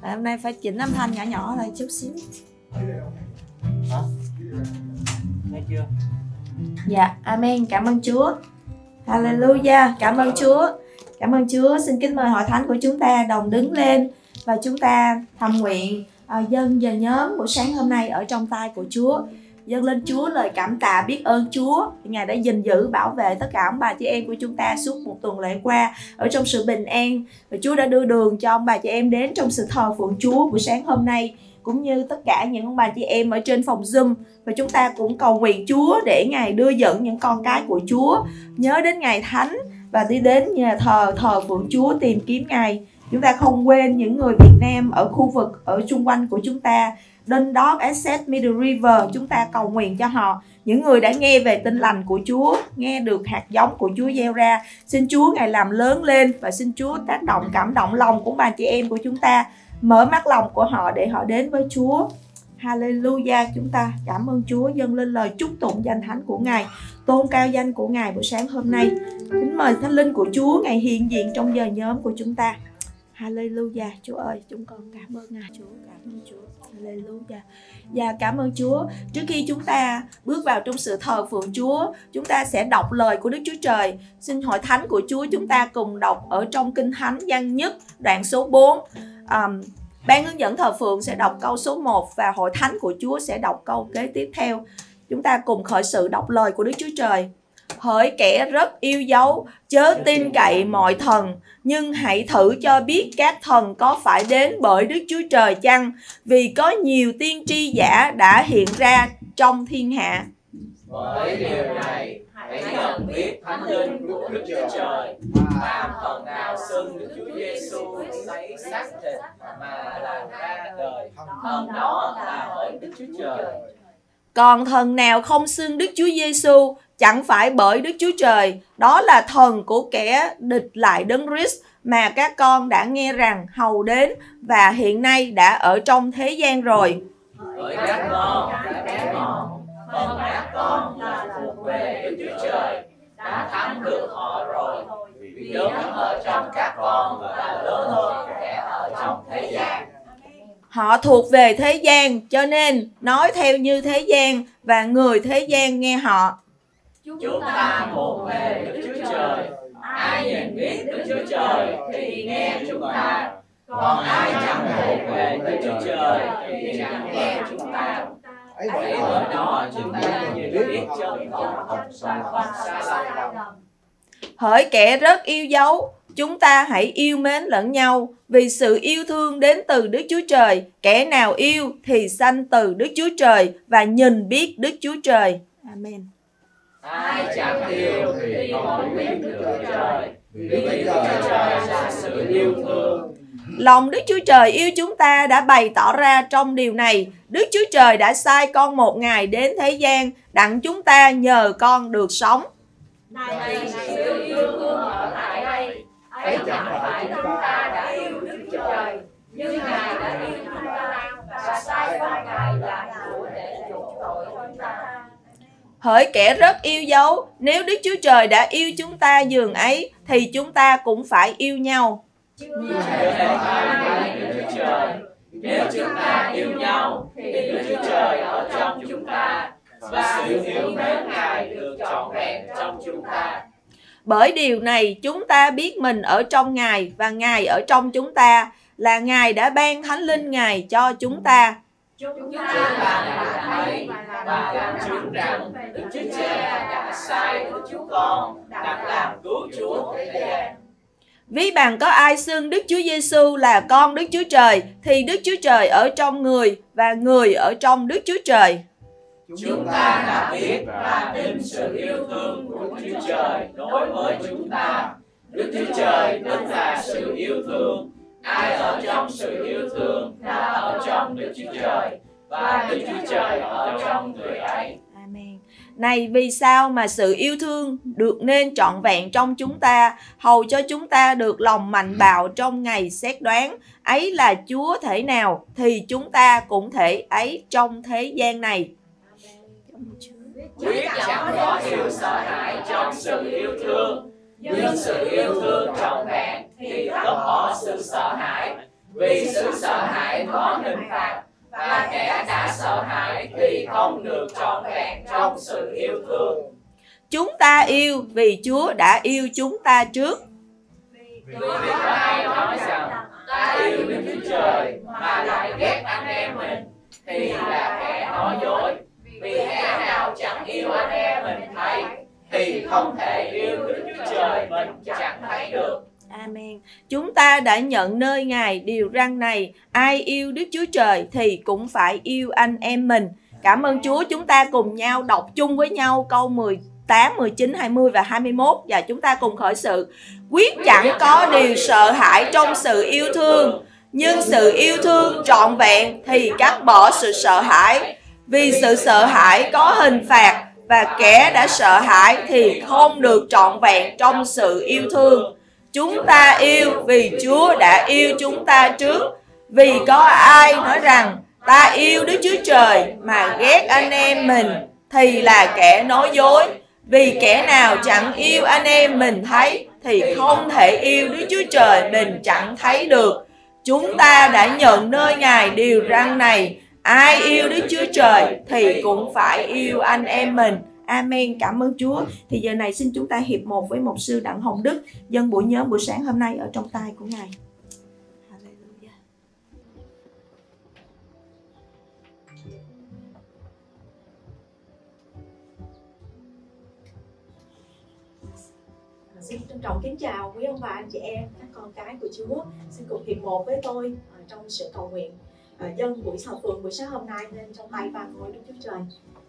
Tại hôm nay phải chỉnh âm thanh nhỏ nhỏ lại chút xíu. Hả? Nghe chưa? Dạ, Amen, cảm ơn Chúa. Hallelujah, cảm ơn Chúa. Cảm ơn Chúa, xin kính mời hội thánh của chúng ta đồng đứng lên Và chúng ta thầm nguyện uh, dân giờ nhóm buổi sáng hôm nay ở trong tay của Chúa dâng lên Chúa lời cảm tạ, biết ơn Chúa. Ngài đã gìn giữ, bảo vệ tất cả ông bà chị em của chúng ta suốt một tuần lễ qua ở trong sự bình an. Và Chúa đã đưa đường cho ông bà chị em đến trong sự thờ phượng Chúa buổi sáng hôm nay, cũng như tất cả những ông bà chị em ở trên phòng Zoom. Và chúng ta cũng cầu nguyện Chúa để Ngài đưa dẫn những con cái của Chúa. Nhớ đến Ngài Thánh và đi đến nhà thờ thờ phượng Chúa tìm kiếm Ngài. Chúng ta không quên những người Việt Nam ở khu vực, ở xung quanh của chúng ta. Dundalk, Essex, Middle River. Chúng ta cầu nguyện cho họ. Những người đã nghe về tin lành của Chúa nghe được hạt giống của Chúa gieo ra xin Chúa ngài làm lớn lên và xin Chúa tác động cảm động lòng của bà chị em của chúng ta mở mắt lòng của họ để họ đến với Chúa. Hallelujah. Chúng ta cảm ơn Chúa dâng lên lời chúc tụng danh thánh của Ngài tôn cao danh của Ngài buổi sáng hôm nay. Kính mời thánh linh của Chúa ngày hiện diện trong giờ nhóm của chúng ta. Hallelujah. Chúa ơi chúng con cảm ơn Ngài. Chúa cảm ơn Chúa. Hallelujah. Và cảm ơn Chúa. Trước khi chúng ta bước vào trong sự thờ phượng Chúa Chúng ta sẽ đọc lời của Đức Chúa Trời. Xin hội thánh của Chúa chúng ta cùng đọc ở trong Kinh Thánh gian nhất đoạn số 4 um, Ban hướng dẫn thờ phượng sẽ đọc câu số 1 Và hội thánh của Chúa sẽ đọc câu kế tiếp theo. Chúng ta cùng khởi sự đọc lời của Đức Chúa Trời hỡi kẻ rất yêu dấu chớ tin cậy mọi thần. Nhưng hãy thử cho biết các thần có phải đến bởi đức chúa trời chăng? Vì có nhiều tiên tri giả đã hiện ra trong thiên hạ. Bởi điều này hãy nhận biết thánh linh của đức chúa trời phàm thần nào xưng đức chúa giêsu lấy xác thịt mà làm ra đời. Thần đó là bởi đức chúa trời. Còn thần nào không xưng Đức Chúa Giêsu chẳng phải bởi Đức Chúa Trời, đó là thần của kẻ địch lại Đấng Christ mà các con đã nghe rằng hầu đến và hiện nay đã ở trong thế gian rồi. Bởi các con đã bé phần các con là thuộc về Đức Chúa Trời, đã thắng được họ rồi. Vì đấng ở trong các con là lớn hơn kẻ ở trong thế gian. Họ thuộc về thế gian, cho nên nói theo như thế gian và người thế gian nghe họ. Chúng ta thuộc về Đức Chúa Trời. Ai nhận biết Đức Chúa Trời thì nghe chúng ta. Còn ai chẳng thuộc về Đức Chúa Trời thì chẳng nghe chúng ta. Ấy bởi đó chúng ta nhận biết chân thật và sai lầm. Hỡi kẻ rất yêu dấu, chúng ta hãy yêu mến lẫn nhau vì sự yêu thương đến từ Đức Chúa Trời. Kẻ nào yêu thì sanh từ Đức Chúa Trời và nhìn biết Đức Chúa Trời. Amen. Ai chẳng yêu thì không biết Chúa Trời. Vì Đức Chúa Trời là sự yêu thương. Lòng Đức Chúa Trời yêu chúng ta đã bày tỏ ra trong điều này. Đức Chúa Trời đã sai con một ngày đến thế gian đặng chúng ta nhờ con được sống. Này sự yêu thương ở tại đây, ấy chẳng phải chúng ta đã yêu Đức Chúa Trời, nhưng Ngài đã yêu chúng ta và sai con Ngài làm của để chuộc tội chúng ta. Hỡi kẻ rất yêu dấu, nếu Đức Chúa Trời đã yêu chúng ta giường ấy, thì chúng ta cũng phải yêu nhau. Nếu chúng ta yêu nhau, thì Đức Chúa Trời ở trong chúng ta, và sự yêu mến Ngài được trọn vẹn trong chúng ta. Bởi điều này chúng ta biết mình ở trong Ngài và Ngài ở trong chúng ta là Ngài đã ban Thánh Linh Ngài cho chúng ta. Chúng ta là đã thấy và làm chứng rằng Đức Chúa Cha đã sai Đức Chúa Con đã làm cứu Chúa thế gian. Ví bằng có ai xưng Đức Chúa Giêsu là con Đức Chúa Trời thì Đức Chúa Trời ở trong người và người ở trong Đức Chúa Trời. Chúng ta đã biết và tin sự yêu thương của Đức Chúa Trời đối với chúng ta. Đức Chúa Trời tức là sự yêu thương. Ai ở trong sự yêu thương là ở trong Đức Chúa Trời và Đức Chúa Trời ở trong người ấy. Amen. Này vì sao mà sự yêu thương được nên trọn vẹn trong chúng ta, hầu cho chúng ta được lòng mạnh bạo trong ngày xét đoán, ấy là Chúa thể nào thì chúng ta cũng thể ấy trong thế gian này. Quyết chẳng có điều sợ hãi trong sự yêu thương, nhưng sự yêu thương trọn vẹn thì cất bỏ sự sợ hãi. Vì sự sợ hãi có hình phạt và kẻ đã sợ hãi thì không được trọn vẹn trong sự yêu thương. Chúng ta yêu vì Chúa đã yêu chúng ta trước. Vì có ai nói rằng ta yêu Đức Chúa Trời mà lại ghét anh em mình thì là kẻ nói dối. Vì kẻ nào chẳng yêu anh em mình thấy thì không thể yêu Đức Chúa Trời mình chẳng thấy được Amen. Chúng ta đã nhận nơi Ngài điều răn này, ai yêu Đức Chúa Trời thì cũng phải yêu anh em mình. Cảm ơn Chúa, chúng ta cùng nhau đọc chung với nhau câu 18, 19, 20 và 21 và chúng ta cùng khởi sự. Quyết chẳng có điều sợ hãi trong sự yêu thương, nhưng sự yêu thương trọn vẹn thì cắt bỏ sự sợ hãi. Vì sự sợ hãi có hình phạt và kẻ đã sợ hãi thì không được trọn vẹn trong sự yêu thương. Chúng ta yêu vì Chúa đã yêu chúng ta trước. Vì có ai nói rằng, ta yêu Đức Chúa Trời mà ghét anh em mình, thì là kẻ nói dối. Vì kẻ nào chẳng yêu anh em mình thấy, thì không thể yêu Đức Chúa Trời mình chẳng thấy được. Chúng ta đã nhận nơi Ngài điều răn này. Ai yêu Đức Chúa Trời thì cũng phải yêu anh em mình. Amen. Cảm ơn Chúa. Thì giờ này xin chúng ta hiệp một với mục sư Đặng Hồng Đức dân buổi nhớ buổi sáng hôm nay ở trong tay của Ngài. Xin trân trọng kính chào quý ông bà anh chị em, các con cái của Chúa. Xin cùng hiệp một với tôi ờ, trong sự cầu nguyện Ờ, dân buổi sau phượng buổi sáng hôm nay nên trong tay ba ngôi Đức Chúa Trời.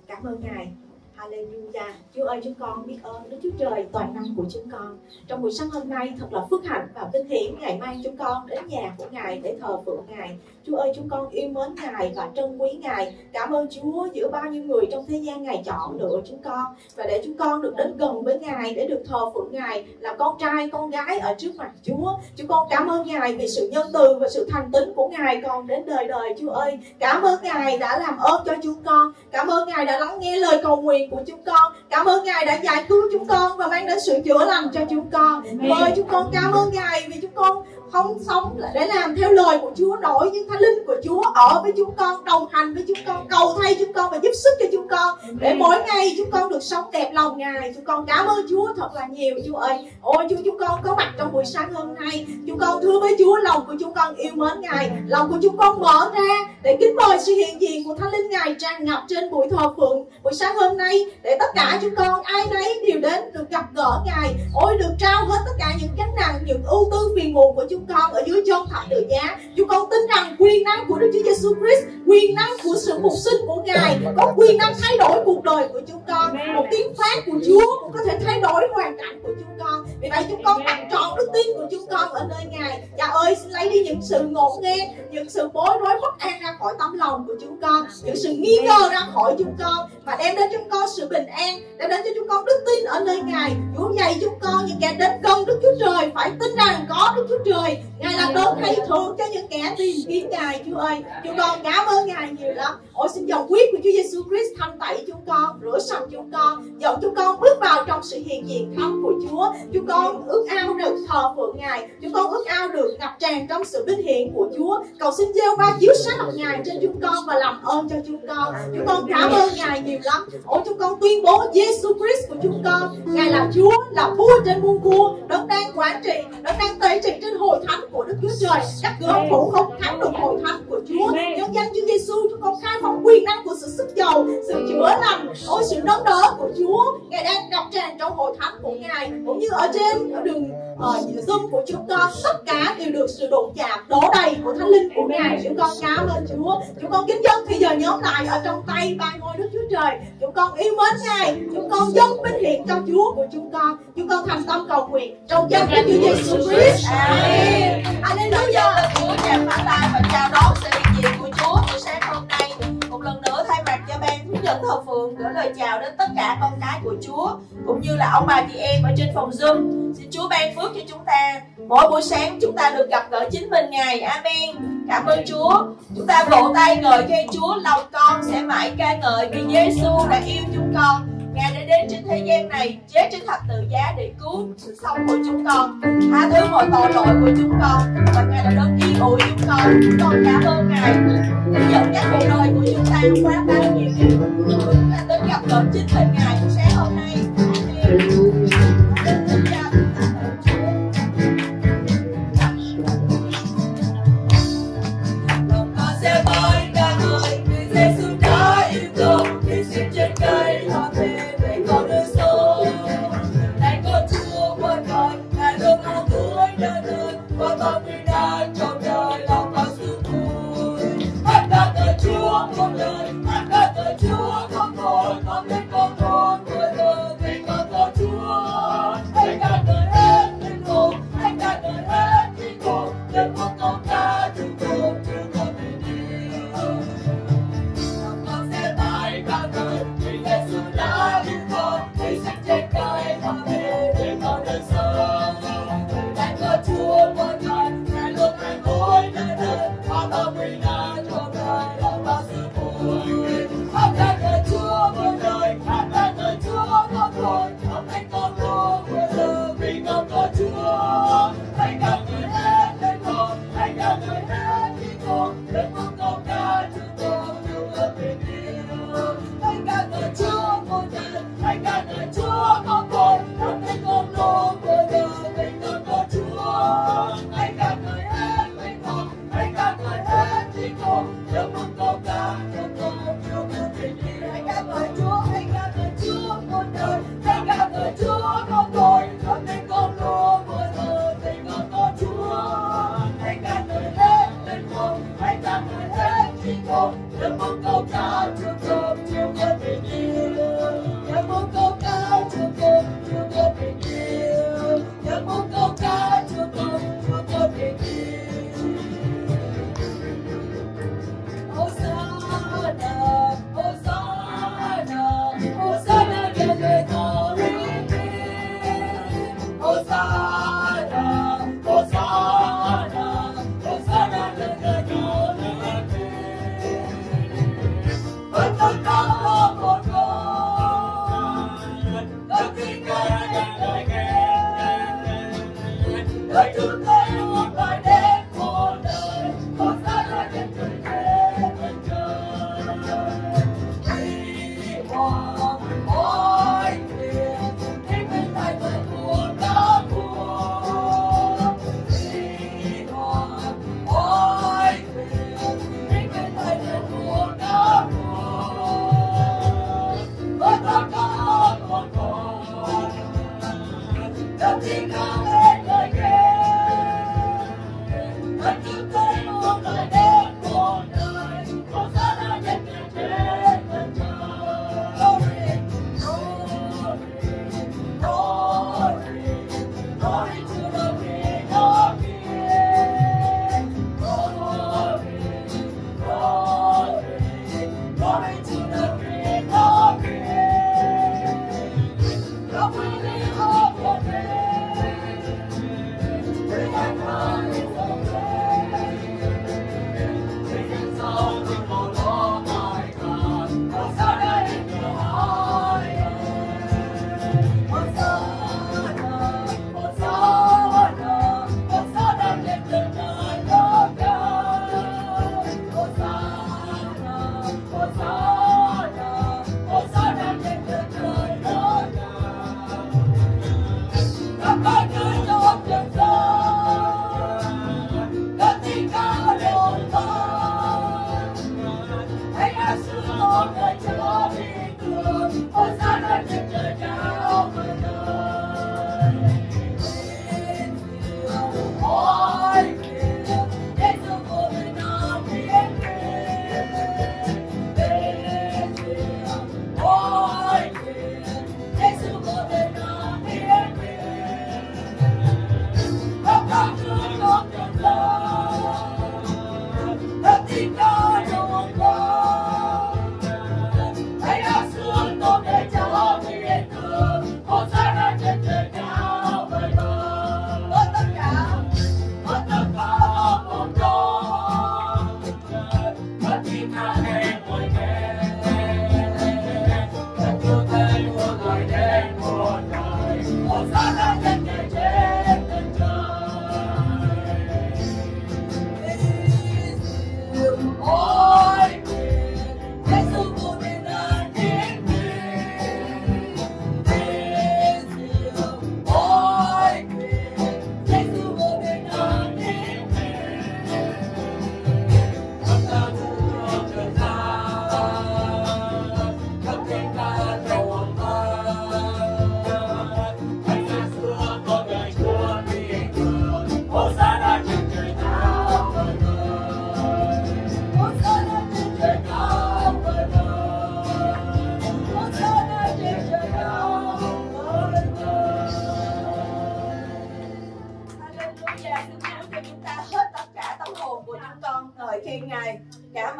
Cảm ơn Ngài Hallelujah. Chúa ơi chúng con biết ơn Đức Chúa Trời, toàn năng của chúng con. Trong buổi sáng hôm nay thật là phước hạnh và vinh hiển Ngài mang chúng con đến nhà của Ngài để thờ phượng Ngài. Chúa ơi chúng con yêu mến Ngài và trân quý Ngài. Cảm ơn Chúa giữa bao nhiêu người trong thế gian Ngài chọn lựa chúng con và để chúng con được đến gần với Ngài để được thờ phượng Ngài là con trai con gái ở trước mặt Chúa. Chúng con cảm ơn Ngài vì sự nhân từ và sự thành tín của Ngài còn đến đời đời Chúa ơi. Cảm ơn Ngài đã làm ơn cho chúng con. Cảm ơn Ngài đã lắng nghe lời cầu nguyện của chúng con. Cảm ơn Ngài đã giải cứu chúng con và mang đến sự chữa lành cho chúng con. Mời chúng con cảm ơn Ngài vì chúng con không sống là để làm theo lời của Chúa nổi nhưng thánh linh của Chúa ở với chúng con đồng hành với chúng con cầu thay chúng con và giúp sức cho chúng con để mỗi ngày chúng con được sống đẹp lòng Ngài. Chúng con cảm ơn Chúa thật là nhiều Chúa ơi. Ôi Chúa chúng con có mặt trong buổi sáng hôm nay. Chúng con thưa với Chúa lòng của chúng con yêu mến Ngài lòng của chúng con mở ra để kính mời sự hiện diện của thánh linh Ngài tràn ngập trên buổi thờ phượng. Buổi sáng hôm nay để tất cả chúng con ai nấy đều đến được gặp gỡ Ngài. Ôi được trao hết tất cả những gánh nặng những ưu tư phiền muộn của chúng con ở dưới chân thập tự giá. Chúng con tin rằng quyền năng của Đức Chúa Giêsu Christ quyền năng của sự phục sinh của Ngài có quyền năng thay đổi cuộc đời của chúng con. Một tiếng phát của Chúa cũng có thể thay đổi hoàn cảnh của chúng con. Vì vậy chúng con đặt trọn đức tin của chúng con ở nơi Ngài. Cha ơi xin lấy đi những sự ngột ngang những sự bối rối bất an ra khỏi tấm lòng của chúng con, những sự nghi ngờ ra khỏi chúng con, và đem đến chúng con sự bình an, đem đến cho chúng con đức tin ở nơi Ngài. Chúa dạy chúng con những kẻ đến gần Đức Chúa Trời, phải tin rằng có Đức Chúa Trời. Ngài là đấng hay thưởng cho những kẻ tìm kiếm Ngài, Chúa ơi. Chúng con cảm ơn Ngài nhiều lắm. Ôi xin dòng huyết của Chúa Giêsu Christ thanh tẩy chúng con, rửa sạch chúng con, dẫn chúng con bước vào trong sự hiện diện thánh của Chúa. Chúng con ước ao được thờ phượng Ngài. Chúng con ước ao được ngập tràn trong sự vinh hiển của Chúa. Cầu xin gieo ba chiếu sáng Ngài trên chúng con và làm ơn cho chúng con. Chúng con cảm ơn Ngài nhiều lắm. ôi chúng con tuyên bố Giêsu Christ của chúng con Ngài là Chúa là vua trên muôn vua đấng đang quản trị đấng đang tể trị trên hội thánh của Đức Chúa Trời. Các cửa phủ không thắng được hội thánh của Chúa. Nhân danh Chúa Giêsu chúng con khai phóng quyền năng của sự sức giàu sự chữa lành ôi sự nâng đỡ của Chúa. Ngài đang ngập tràn trong hội thánh của Ngài. Cũng như ở trên đường ở Zoom của chúng con tất cả đều được sự đụng chạm đổ đầy của thánh linh của Ngài. Chúng con cảm ơn Chúa. Chúng con kính dân thì giờ nhóm lại ở trong tay ba ngôi Đức Chúa Trời. Chúng con yêu mến Ngài. Chúng con dâng vinh hiển cho Chúa của chúng con. Chúng con thành tâm cầu nguyện trong danh Chúa Giêsu Christ. Amen. Hallelujah. Chúa chạm phá tay và chào đón sự hiện diện của Chúa. Buổi sáng cho thờ phượng, gửi lời chào đến tất cả con cái của Chúa, cũng như là ông bà, chị em ở trên phòng Zoom. Xin Chúa ban phước cho chúng ta. Mỗi buổi sáng chúng ta được gặp gỡ chính mình, Ngài. Amen. Cảm ơn Chúa. Chúng ta vỗ tay ngợi khen Chúa, lòng con sẽ mãi ca ngợi vì Giêsu đã yêu chúng con. Ngài đã đến trên thế gian này chết trên thập tự giá để cứu sự sống của chúng con, tha thứ mọi tội lỗi của chúng con và Ngài đã đến yên ủi chúng con. Chúng con cảm ơn Ngài để dẫn dắt cuộc đời của chúng ta qua bao nhiêu chúng ta đến gặp gỡ chính mình Ngài sáng hôm nay. Amen.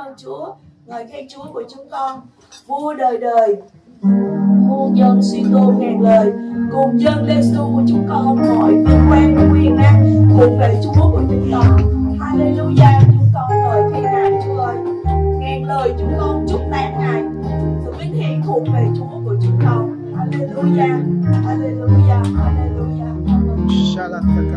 Ơn Chúa, ngợi khen Chúa của chúng con. Vua đời đời, muôn dân suy tôn ngàn lời cùng dân lê xu của chúng con mọi vinh quang quyền năng thuộc về Chúa của chúng con. Hallelujah, chúng con ngợi khen Ngài Chúa ơi. Ngàn lời chúng con chúc tán Ngài. Sự vinh hiển thuộc về Chúa của chúng con. Hallelujah, Hallelujah, Hallelujah. Vua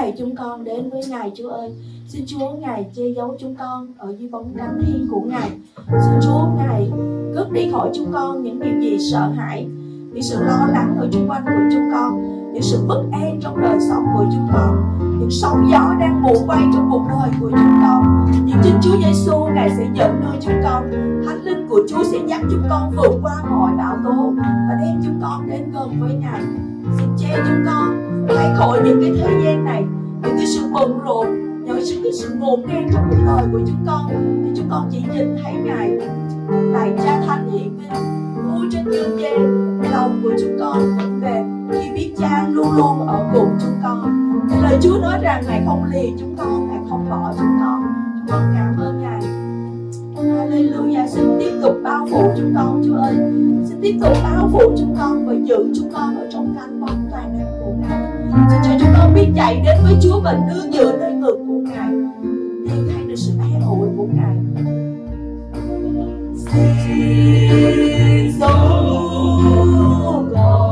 này chúng con đến với Ngài Chúa ơi. Xin Chúa Ngài che giấu chúng con ở dưới bóng cánh thiên của Ngài. Xin Chúa Ngài cướp đi khỏi chúng con những điều gì sợ hãi, những sự lo lắng ở xung quanh của chúng con những sự bất an trong đời sống của chúng con những sóng gió đang bủa vây trong cuộc đời của chúng con nhưng chính Chúa Giêsu ngài sẽ dẫn nơi chúng con thánh linh của Chúa sẽ dắt chúng con vượt qua mọi bão tố và đem chúng con đến gần với ngài xin che chúng con thoát khỏi những cái thế gian này, những cái sự bận rộn, những sự cái sự ngổn ngang trong cuộc đời của chúng con. Thì chúng con chỉ nhìn thấy ngài lại cha thánh hiện vinh vui trên dương gian, lòng của chúng con vững về khi biết cha luôn luôn ở cùng chúng con, Thì lời Chúa nói rằng ngài không lìa chúng con, ngài không bỏ chúng con. Chúng con cảm ơn ngài. Hallelujah. Xin tiếp tục bao phủ chúng con, Chúa ơi. Xin tiếp tục bao phủ chúng con và giữ chúng con ở trong cánh bóng toàn xin cho chúng con biết chạy đến với Chúa và nương dựa nơi ngực của ngài. Để thấy được sự an ủi của ngài. Xin dấu con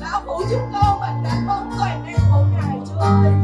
đã cứu chúng con bằng các bóng tuổi mê của ngài chúa ơi.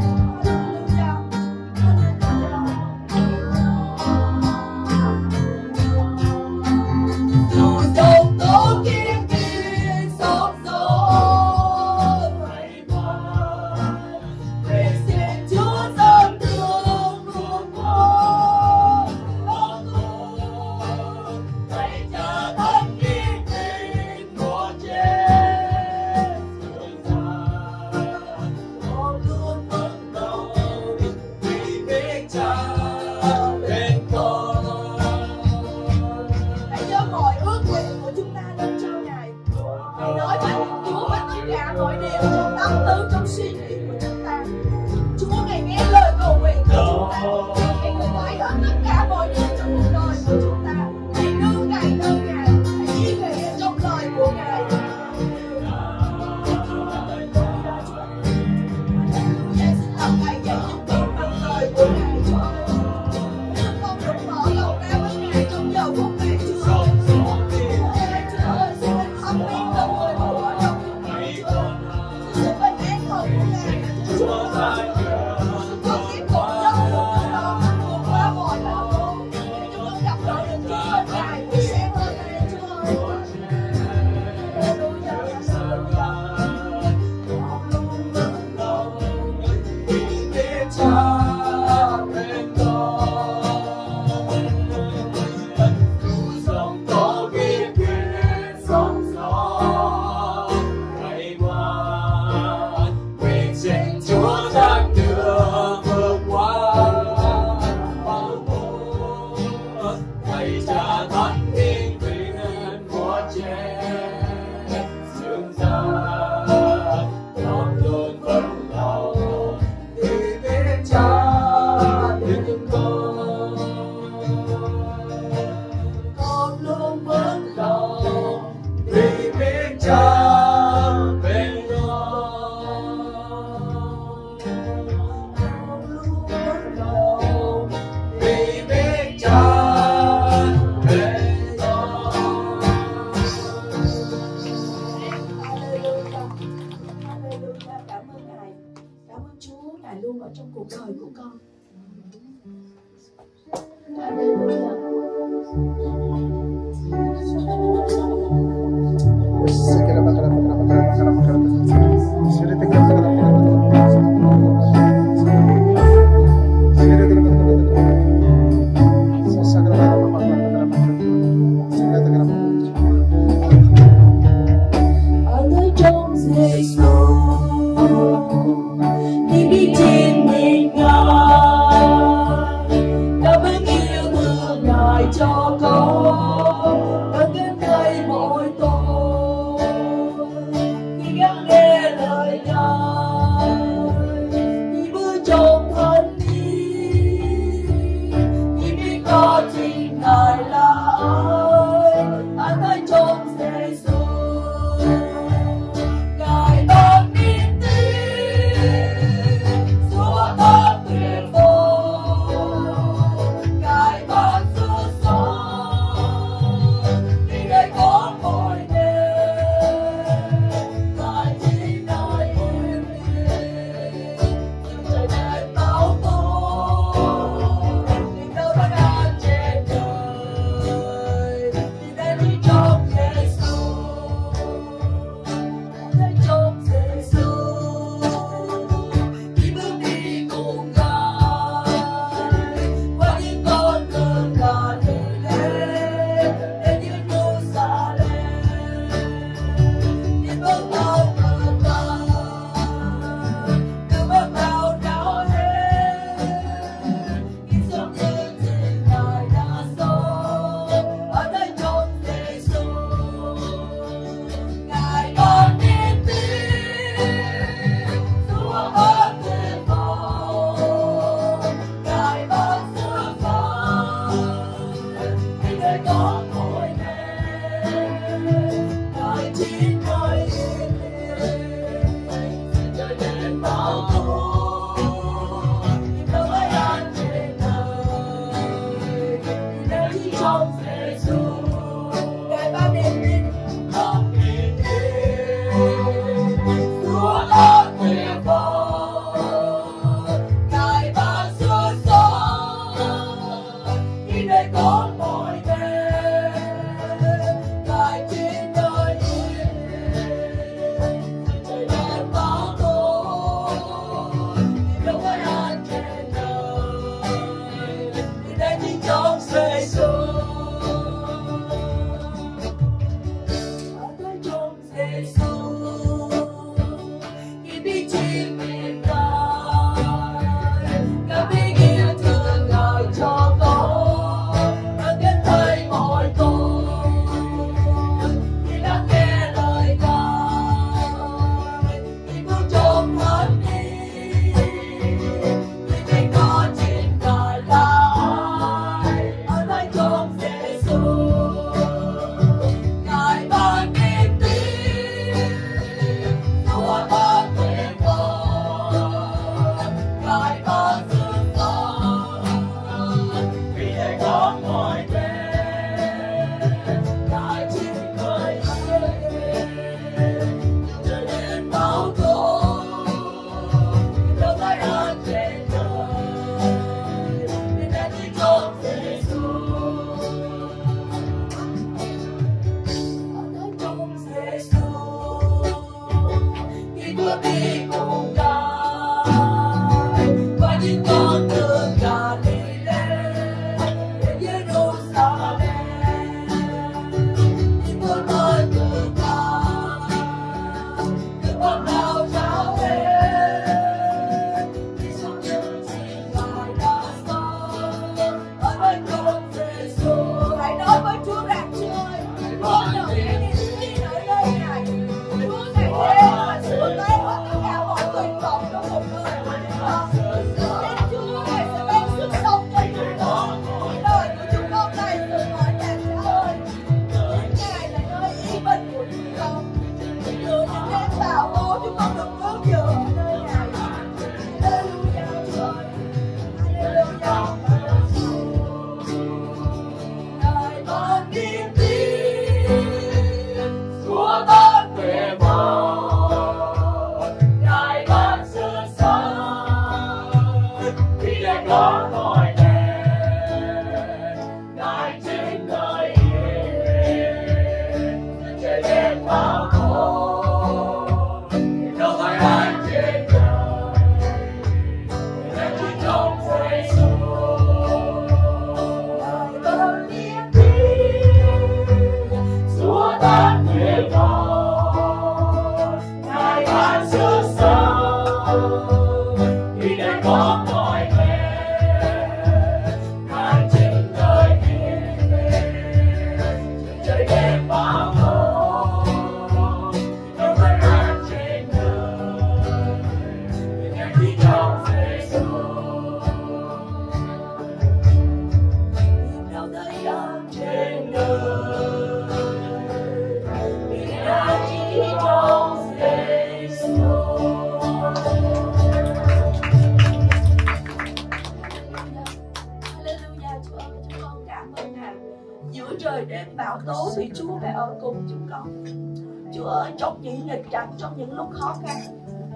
Những lúc khó khăn,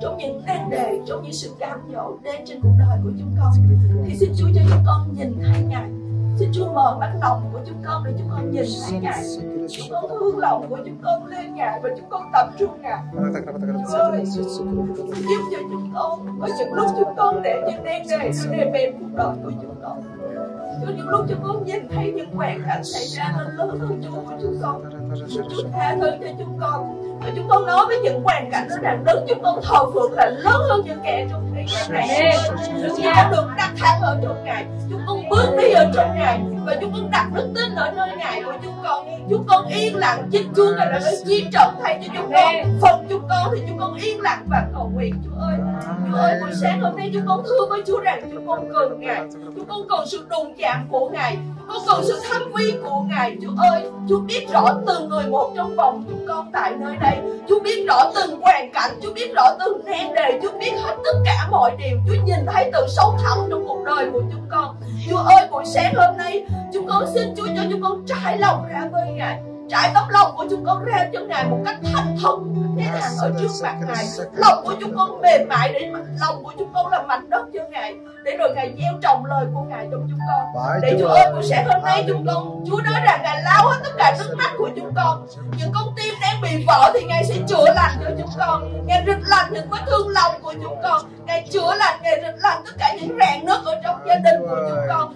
trong những nan đề, trong những sự cám dỗ đến trên cuộc đời của chúng con, thì xin Chúa cho chúng con nhìn thấy Ngài. Xin Chúa mở mắt lòng của chúng con để chúng con nhìn thấy Ngài. Chúng con thương lòng của chúng con lên Ngài và chúng con tập trung Ngài. Chúa ơi, giúp cho chúng con ở những lúc chúng con để những nan đề, những đề cuộc đời của chúng con. Chúa những lúc chúng con nhìn thấy những hoàn cảnh xảy ra nó lớn hơn Chúa của chúng con. Chúa tha thứ cho chúng con. Và chúng con nói với những hoàn cảnh đó rằng đức chúng con thờ phượng là lớn hơn những kẻ chúng. Chúng con được đặt thẳng ở trong Ngài. Chúng con bước đi ở trong Ngài và chúng con đặt đức tin ở nơi Ngài của chúng con. Chúng con yên lặng chính Chúa Ngài là nơi chiến trận thay cho chúng con. Phần chúng con thì chúng con yên lặng và cầu nguyện Chúa ơi. Chúa ơi, buổi sáng hôm nay chúng con thưa với Chúa rằng chúng con cần Ngài. Chúng con cần sự đụng chạm của Ngài. Con cần sự thăm viếng của Ngài. Chúa ơi, Chúa biết rõ từng người một trong vòng chúng con tại nơi đây. Chúa biết rõ từng hoàn cảnh. Chúa biết rõ từng nan đề. Chúa biết hết tất cả mọi điều. Chúa nhìn thấy từ sâu thẳm trong cuộc đời của chúng con. Chúa ơi, buổi sáng hôm nay chúng con xin Chúa cho chúng con trải lòng ra với Ngài trải tấm lòng của chúng con ra cho Ngài một cách thành thông thế thẳng ở trước mặt Ngài lòng của chúng con mềm mại để lòng của chúng con là mảnh đất cho Ngài. Để rồi Ngài gieo trồng lời của Ngài trong chúng con. Để Chúa ơi. buổi sáng hôm nay chúng con Chúa nói rằng Ngài lau hết tất cả nước mắt của chúng con. Những con tim đang bị vỡ thì Ngài sẽ chữa lành cho chúng con. Ngài rực lành những vết thương lòng của chúng con. Ngài chữa lành Ngài rực lành tất cả những rạn nứt ở trong gia đình của chúng con.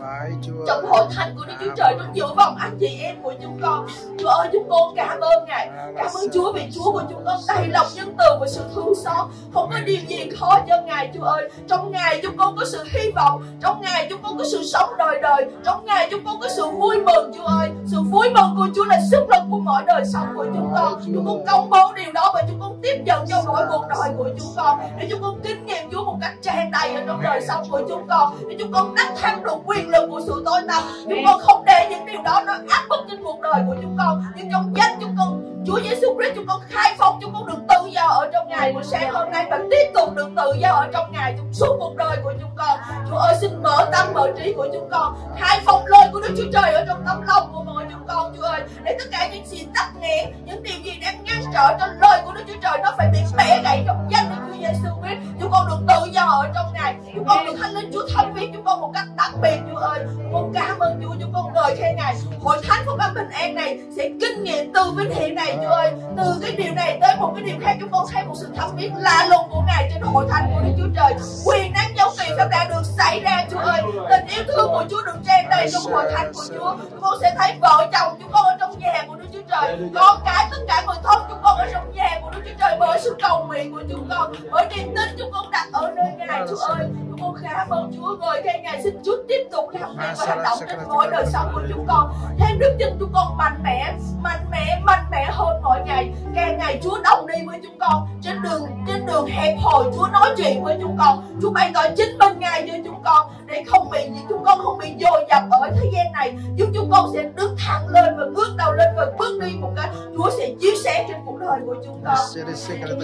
trong hội thánh của Đức Chúa Trời trong giữa vòng anh chị em của chúng con. Chúa ơi chúng con cảm ơn Ngài. Cảm ơn Chúa vì Chúa của chúng con đầy lòng nhân từ và sự thương xót. Không có điều gì khó cho Ngài Chúa ơi. Trong Ngài chúng con có sự hy vọng. Trong Ngài chúng con có sự sống đời đời. Trong Ngài chúng con có sự vui mừng Chúa ơi. Sự vui mừng của Chúa là sức lực của mọi đời sống của chúng con. Chúng con công bố điều đó và chúng con tiếp nhận cho mỗi cuộc đời của chúng con. Để chúng con kinh nghiệm Chúa một cách tràn đầy ở trong đời sống của chúng con. Để chúng con đắc thắng được quyền lực của sự tối tăm. Chúng con không để những điều đó nó áp bức trên cuộc đời của chúng con nhưng trong danh chúng con, Chúa Giêsu Christ chúng con khai phóng, chúng con được tự do ở trong ngày buổi sáng hôm nay và tiếp tục được tự do ở trong ngày trong suốt cuộc đời của chúng con. Chúa ơi, xin mở tâm, mở trí của chúng con. Khai phóng lời của Đức Chúa Trời ở trong tấm lòng của mọi chúng con, Chúa ơi. Để tất cả những gì tắc nghẽn, những điều gì đang ngăn trở cho lời của Đức Chúa Trời nó phải bị bẻ gãy trong danh Đức Giêsu Christ chúng con được tự do ở trong Ngài. Chúng con được thánh linh Chúa thăm viết chúng con một cách đặc biệt Chúa ơi. Con cảm ơn Chúa chúng con ngợi khen Ngài. Hội thánh phúc âm bình an này sẽ kinh nghiệm từ vinh hiển này Chúa ơi. Từ cái điều này tới một cái điều khác chúng con thấy một sự thăm viết lạ lùng của Ngài trên hội thánh của Đức Chúa Trời. Quyền năng dấu kỳ phép đã được xảy ra Chúa ơi. Tình yêu thương của Chúa được tràn đầy trong hội thánh của Chúa. Chúng con sẽ thấy vợ chồng chúng con ở trong nhà của Đức Chúa Trời. Con cái tất cả người thân chúng con ở trong nhà của Đức Chúa Trời bởi sự cầu nguyện của chúng con bởi niềm tin chúng con đặt ở nơi Ngài Chúa ơi. chúng con cảm ơn Chúa ngợi khen Ngài xin Chúa tiếp tục làm việc và hành động trên mỗi đời sống của chúng con. Thêm đức tin chúng con mạnh mẽ mạnh mẽ mạnh mẽ hơn mỗi ngày. Càng ngày Chúa đồng đi với chúng con. Trên đường trên đường hẹp hòi Chúa nói chuyện với chúng con. Chúa bày tỏ chính mình Ngài với chúng con để không bị chúng con không bị dồn dập ở thế gian này. Giúp chúng con sẽ đứng thẳng lên và bước đầu lên và bước đi một cái. Chúa sẽ chia sẻ trên cuộc đời của chúng con.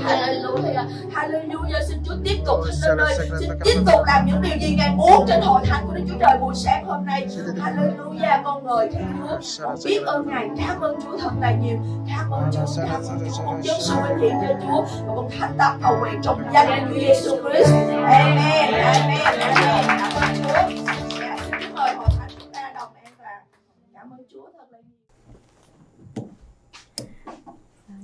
Hallelujah. Hallelujah xin Chúa tiếp tục thánh linh ơi xin tiếp tục làm những điều gì Ngài muốn trên hội thánh của Đức Chúa Trời buổi sáng hôm nay. Hallelujah con ngợi khen Chúa. Con biết ơn Ngài. Cảm ơn Chúa thật là nhiều. Cảm ơn Chúa cảm ơn Chúa. con dân sự vinh hiển cho Chúa và con thành tâm cầu nguyện trong danh Chúa Giêsu Christ. Amen Amen Amen. cảm ơn Chúa. Dạ, xin mời hội thánh chúng ta đồng em vào cảm ơn Chúa thật là nhiều.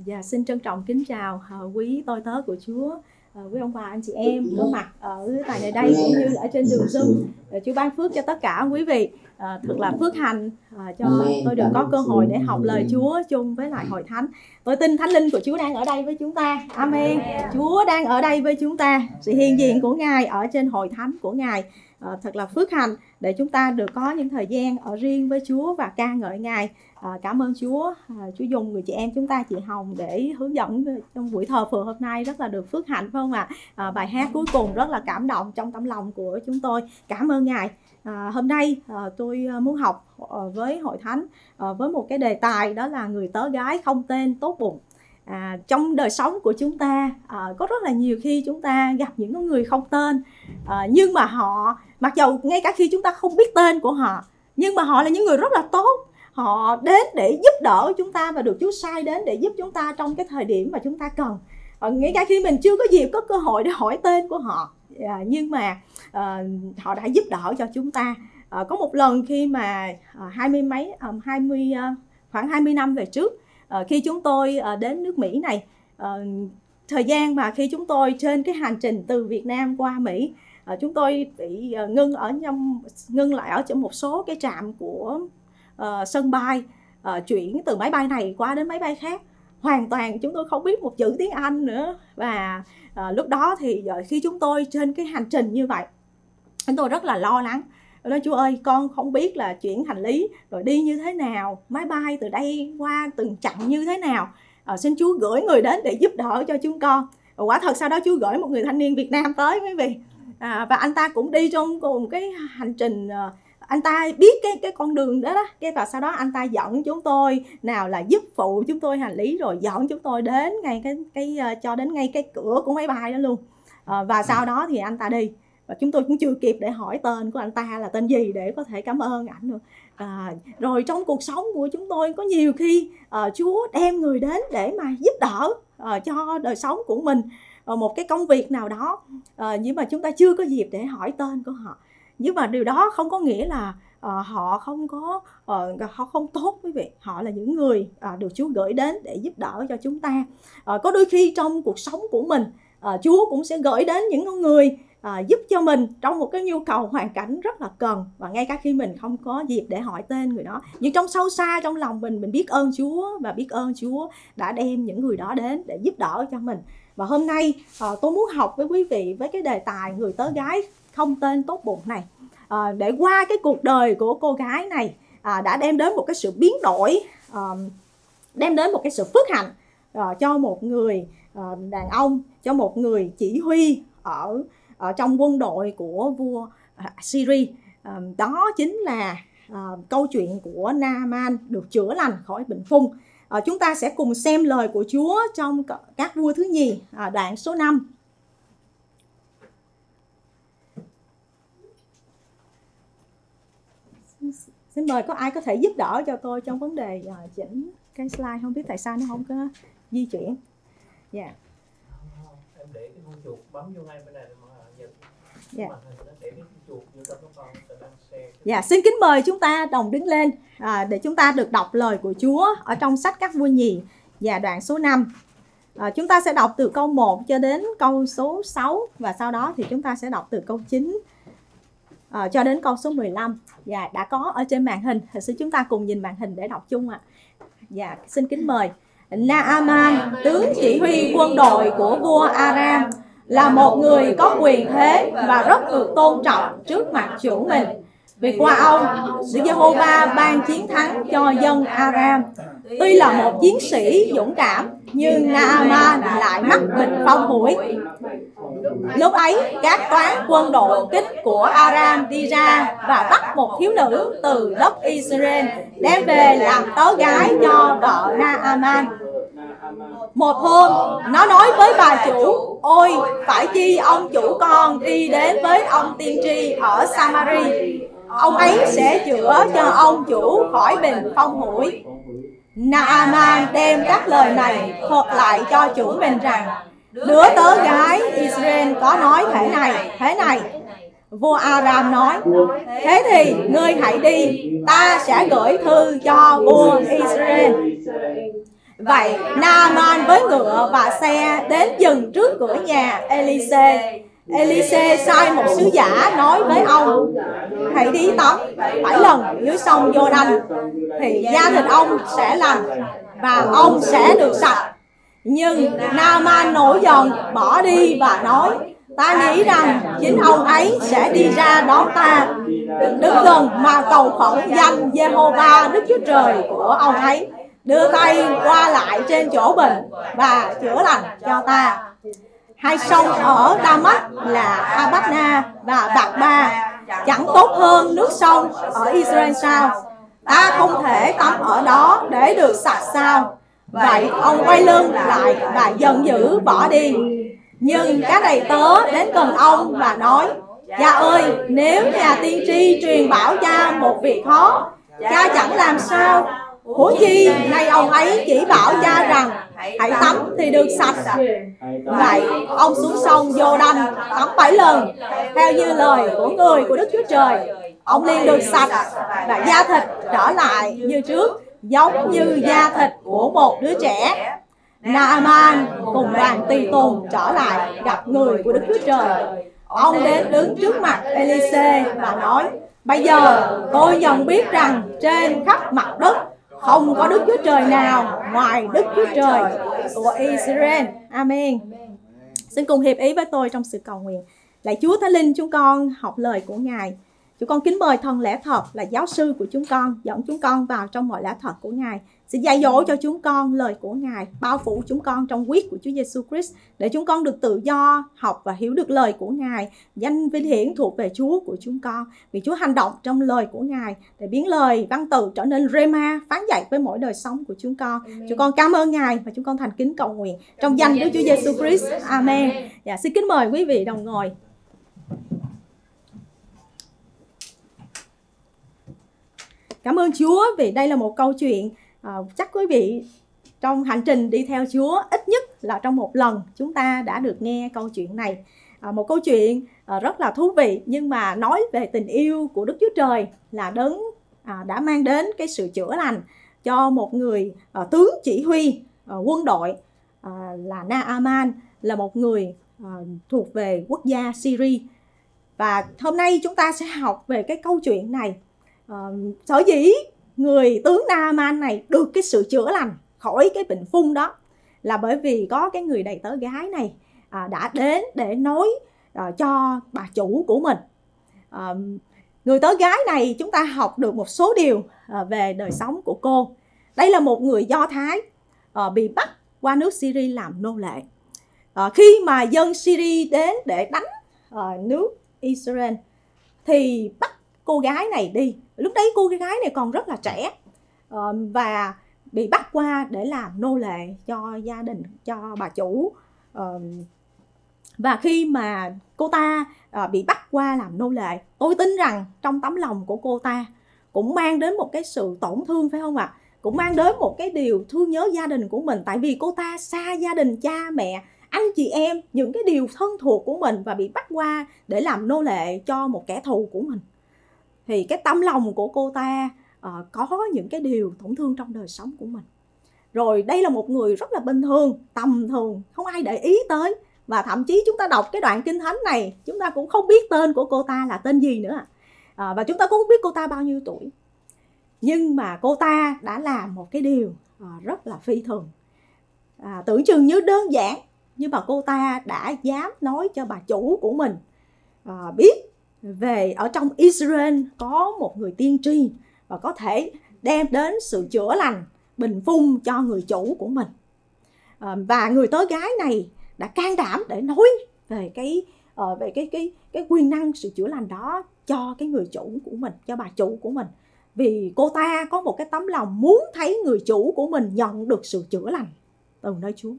Dạ, xin trân trọng kính chào uh, quý tôi tớ của Chúa, uh, quý ông bà anh chị em có mặt ở tại nơi đây cũng như ở trên đường Zoom. Uh, Chúa ban phước cho tất cả quý vị. Thật là phước hạnh uh, cho tôi được có cơ hội để học lời Chúa chung với lại hội thánh. Tôi tin Thánh Linh của Chúa đang ở đây với chúng ta. Amen. Chúa đang ở đây với chúng ta. Sự hiện diện của Ngài ở trên hội thánh của Ngài uh, thật là phước hạnh để chúng ta được có những thời gian ở riêng với Chúa và ca ngợi Ngài. À, cảm ơn Chúa, à, Chúa dùng người chị em chúng ta chị Hồng để hướng dẫn trong buổi thờ phượng hôm nay rất là được phước hạnh phải không ạ? À, bài hát cuối cùng rất là cảm động trong tấm lòng của chúng tôi. Cảm ơn Ngài. À, hôm nay à, tôi à, muốn học à, với hội thánh à, với một cái đề tài đó là người tớ gái không tên tốt bụng. À, trong đời sống của chúng ta à, có rất là nhiều khi chúng ta gặp những người không tên à, nhưng mà họ mặc dầu ngay cả khi chúng ta không biết tên của họ nhưng mà họ là những người rất là tốt họ đến để giúp đỡ chúng ta và được Chúa sai đến để giúp chúng ta trong cái thời điểm mà chúng ta cần à, ngay cả khi mình chưa có dịp có cơ hội để hỏi tên của họ à, nhưng mà uh, họ đã giúp đỡ cho chúng ta. Uh, có một lần khi mà ờ, hai mươi mấy hai mươi khoảng 20 năm về trước uh, khi chúng tôi uh, đến nước Mỹ này uh, thời gian mà khi chúng tôi trên cái hành trình từ Việt Nam qua Mỹ uh, chúng tôi bị uh, ngưng ở nhâm ngưng lại ở chỗ một số cái trạm của uh, sân bay uh, chuyển từ máy bay này qua đến máy bay khác. Hoàn toàn chúng tôi không biết một chữ tiếng Anh nữa. Và uh, lúc đó thì uh, khi chúng tôi trên cái hành trình như vậy chúng tôi rất là lo lắng. Nói chú ơi con không biết là chuyển hành lý rồi đi như thế nào máy bay từ đây qua từng chặng như thế nào. À, xin chú gửi người đến để giúp đỡ cho chúng con. Và quả thật sau đó chú gửi một người thanh niên Việt Nam tới quý vị. À, và anh ta cũng đi trong cùng cái hành trình ờ, anh ta biết cái cái con đường đó đó. Cái và sau đó anh ta dẫn chúng tôi nào là giúp phụ chúng tôi hành lý rồi dẫn chúng tôi đến ngay cái cái cho đến ngay cái cửa của máy bay đó luôn. À, và sau đó thì anh ta đi và chúng tôi cũng chưa kịp để hỏi tên của anh ta là tên gì để có thể cảm ơn ảnh nữa. À, rồi trong cuộc sống của chúng tôi có nhiều khi à, Chúa đem người đến để mà giúp đỡ à, cho đời sống của mình. À, một cái công việc nào đó à, nhưng mà chúng ta chưa có dịp để hỏi tên của họ. Nhưng mà điều đó không có nghĩa là à, họ không có à, họ không tốt quý vị. Họ là những người à, được Chúa gửi đến để giúp đỡ cho chúng ta. À, có đôi khi trong cuộc sống của mình à, Chúa cũng sẽ gửi đến những con người à, giúp cho mình trong một cái nhu cầu hoàn cảnh rất là cần. Và ngay cả khi mình không có dịp để hỏi tên người đó nhưng trong sâu xa trong lòng mình mình biết ơn Chúa và biết ơn Chúa đã đem những người đó đến để giúp đỡ cho mình. Và hôm nay à, tôi muốn học với quý vị với cái đề tài người tớ gái không tên tốt bụng này. À, để qua cái cuộc đời của cô gái này à, đã đem đến một cái sự biến đổi à, đem đến một cái sự phước hạnh à, cho một người à, đàn ông cho một người chỉ huy ở ở trong quân đội của vua à, Syria ờ, đó chính là ờ, câu chuyện của Naaman được chữa lành khỏi bệnh phung. Ờ, chúng ta sẽ cùng xem lời của Chúa trong các vua thứ nhì à, đoạn số 5 xin mời có ai có thể giúp đỡ cho tôi trong vấn đề uh, chỉnh cái slide không biết tại sao nó không có di chuyển. Dạ. Yeah. em để cái con chuột bấm vô ngay bên này mà Dạ. Dạ, xin kính mời chúng ta đồng đứng lên à, để chúng ta được đọc lời của Chúa ở trong sách các vua nhì và đoạn số 5. À, chúng ta sẽ đọc từ câu 1 cho đến câu số 6 và sau đó thì chúng ta sẽ đọc từ câu 9 à, cho đến câu số 15. Dạ, đã có ở trên màn hình. Thì xin chúng ta cùng nhìn màn hình để đọc chung ạ. Dạ, xin kính mời. Naaman, tướng chỉ huy quân đội của vua Aram, là một người có quyền thế và rất được tôn trọng trước mặt chủ mình. Vì qua ông, Đức Giê-hô-va ban chiến thắng cho dân Aram. Tuy là một chiến sĩ dũng cảm, nhưng Naaman lại mắc bệnh phong hủi. Lúc ấy, các toán quân đội kích của Aram đi ra và bắt một thiếu nữ từ đất Israel đem về làm tớ gái cho vợ Naaman. Một hôm, nó nói với bà chủ, ôi, phải chi ông chủ con đi đến với ông tiên tri ở Samari. Ông ấy sẽ chữa cho ông chủ khỏi bệnh phong hủi. Naaman đem các lời này thuật lại cho chủ mình rằng, đứa tớ gái Israel có nói thế này, thế này. Vua Aram nói, thế thì ngươi hãy đi, ta sẽ gửi thư cho vua Israel. Vậy, Naaman với ngựa và xe đến dừng trước cửa nhà Elise. Elise sai một sứ giả nói với ông, Hãy đi tắm bảy lần dưới sông Jordan, Thì da thịt ông sẽ lành Và ông sẽ được sạch. Nhưng Naaman nổi giận, bỏ đi và nói, Ta nghĩ rằng chính ông ấy sẽ đi ra đón ta. Đứng gần mà cầu khẩn danh Jehovah Đức Chúa Trời của ông ấy đưa tay qua lại trên chỗ bệnh và chữa lành cho ta. Hai sông ở Damas là Abadna và Bạc Ba chẳng tốt hơn nước sông ở Israel sao? Ta không thể tắm ở đó để được sạch sao? Vậy ông quay lưng lại và giận dữ bỏ đi. Nhưng các đầy tớ đến gần ông và nói, Cha ơi, nếu nhà tiên tri truyền bảo cha một việc khó, cha chẳng làm sao Huống chi nay ông ấy chỉ bảo cha rằng hãy tắm thì được sạch. Vậy ông xuống sông vô đanh tắm bảy lần theo như lời của người của Đức Chúa Trời. Ông liền được sạch và da thịt trở lại như trước giống như da thịt của một đứa trẻ. Naaman cùng đoàn tùy tùng trở lại gặp người của Đức Chúa Trời. Ông đến đứng trước mặt Elise và nói, Bây giờ tôi nhận biết rằng trên khắp mặt đất không có Đức Chúa Trời nào ngoài Đức Chúa Trời của Israel. Amen. Xin cùng hiệp ý với tôi trong sự cầu nguyện. Lạy Chúa Thánh Linh, chúng con học lời của Ngài. Chúng con kính mời thần lẽ thật là giáo sư của chúng con, dẫn chúng con vào trong mọi lẽ thật của Ngài. Xin dạy dỗ cho chúng con lời của Ngài, bao phủ chúng con trong huyết của Chúa Giêsu Christ để chúng con được tự do học và hiểu được lời của Ngài. Danh vinh hiển thuộc về Chúa của chúng con. Vì Chúa hành động trong lời của Ngài để biến lời văn từ trở nên rema, phán dạy với mỗi đời sống của chúng con. Amen. Chúng con cảm ơn Ngài và chúng con thành kính cầu nguyện trong danh Đức Chúa Giêsu Christ. Amen. Dạ, xin kính mời quý vị đồng ngồi. Cảm ơn Chúa vì đây là một câu chuyện à, chắc quý vị trong hành trình đi theo Chúa ít nhất là trong một lần chúng ta đã được nghe câu chuyện này. À, một câu chuyện à, rất là thú vị nhưng mà nói về tình yêu của Đức Chúa Trời là đấng à, đã mang đến cái sự chữa lành cho một người à, tướng chỉ huy à, quân đội à, là Naaman là một người à, thuộc về quốc gia Syria và hôm nay chúng ta sẽ học về cái câu chuyện này. À, sở dĩ người tướng Naaman này được cái sự chữa lành khỏi cái bệnh phung đó là bởi vì có cái người đầy tớ gái này à, đã đến để nói à, cho bà chủ của mình. À, người tớ gái này chúng ta học được một số điều à, về đời sống của cô. Đây là một người do thái à, bị bắt qua nước syria làm nô lệ. À, khi mà dân syria đến để đánh à, nước israel thì bắt cô gái này đi. Lúc đấy cô gái này còn rất là trẻ và bị bắt qua để làm nô lệ cho gia đình, cho bà chủ và khi mà cô ta ờ, bị bắt qua làm nô lệ, tôi tin rằng trong tấm lòng của cô ta cũng mang đến một cái sự tổn thương, phải không ạ? Cũng mang đến một cái điều thương nhớ gia đình của mình, tại vì cô ta xa gia đình cha, mẹ, anh chị em, những cái điều thân thuộc của mình và bị bắt qua để làm nô lệ cho một kẻ thù của mình thì cái tâm lòng của cô ta uh, có những cái điều tổn thương trong đời sống của mình. Rồi đây là một người rất là bình thường tầm thường không ai để ý tới. Và thậm chí chúng ta đọc cái đoạn kinh thánh này chúng ta cũng không biết tên của cô ta là tên gì nữa. À, và chúng ta cũng không biết cô ta bao nhiêu tuổi. Nhưng mà cô ta đã làm một cái điều à, rất là phi thường. À, tưởng chừng như đơn giản nhưng mà cô ta đã dám nói cho bà chủ của mình à, biết về ở trong Israel có một người tiên tri và có thể đem đến sự chữa lành, bình phung cho người chủ của mình. À, và người tớ gái này đã can đảm để nói về cái ờ, về cái cái cái quyền năng sự chữa lành đó cho cái người chủ của mình, cho bà chủ của mình. Vì cô ta có một cái tấm lòng muốn thấy người chủ của mình nhận được sự chữa lành. Từ nơi Chúa.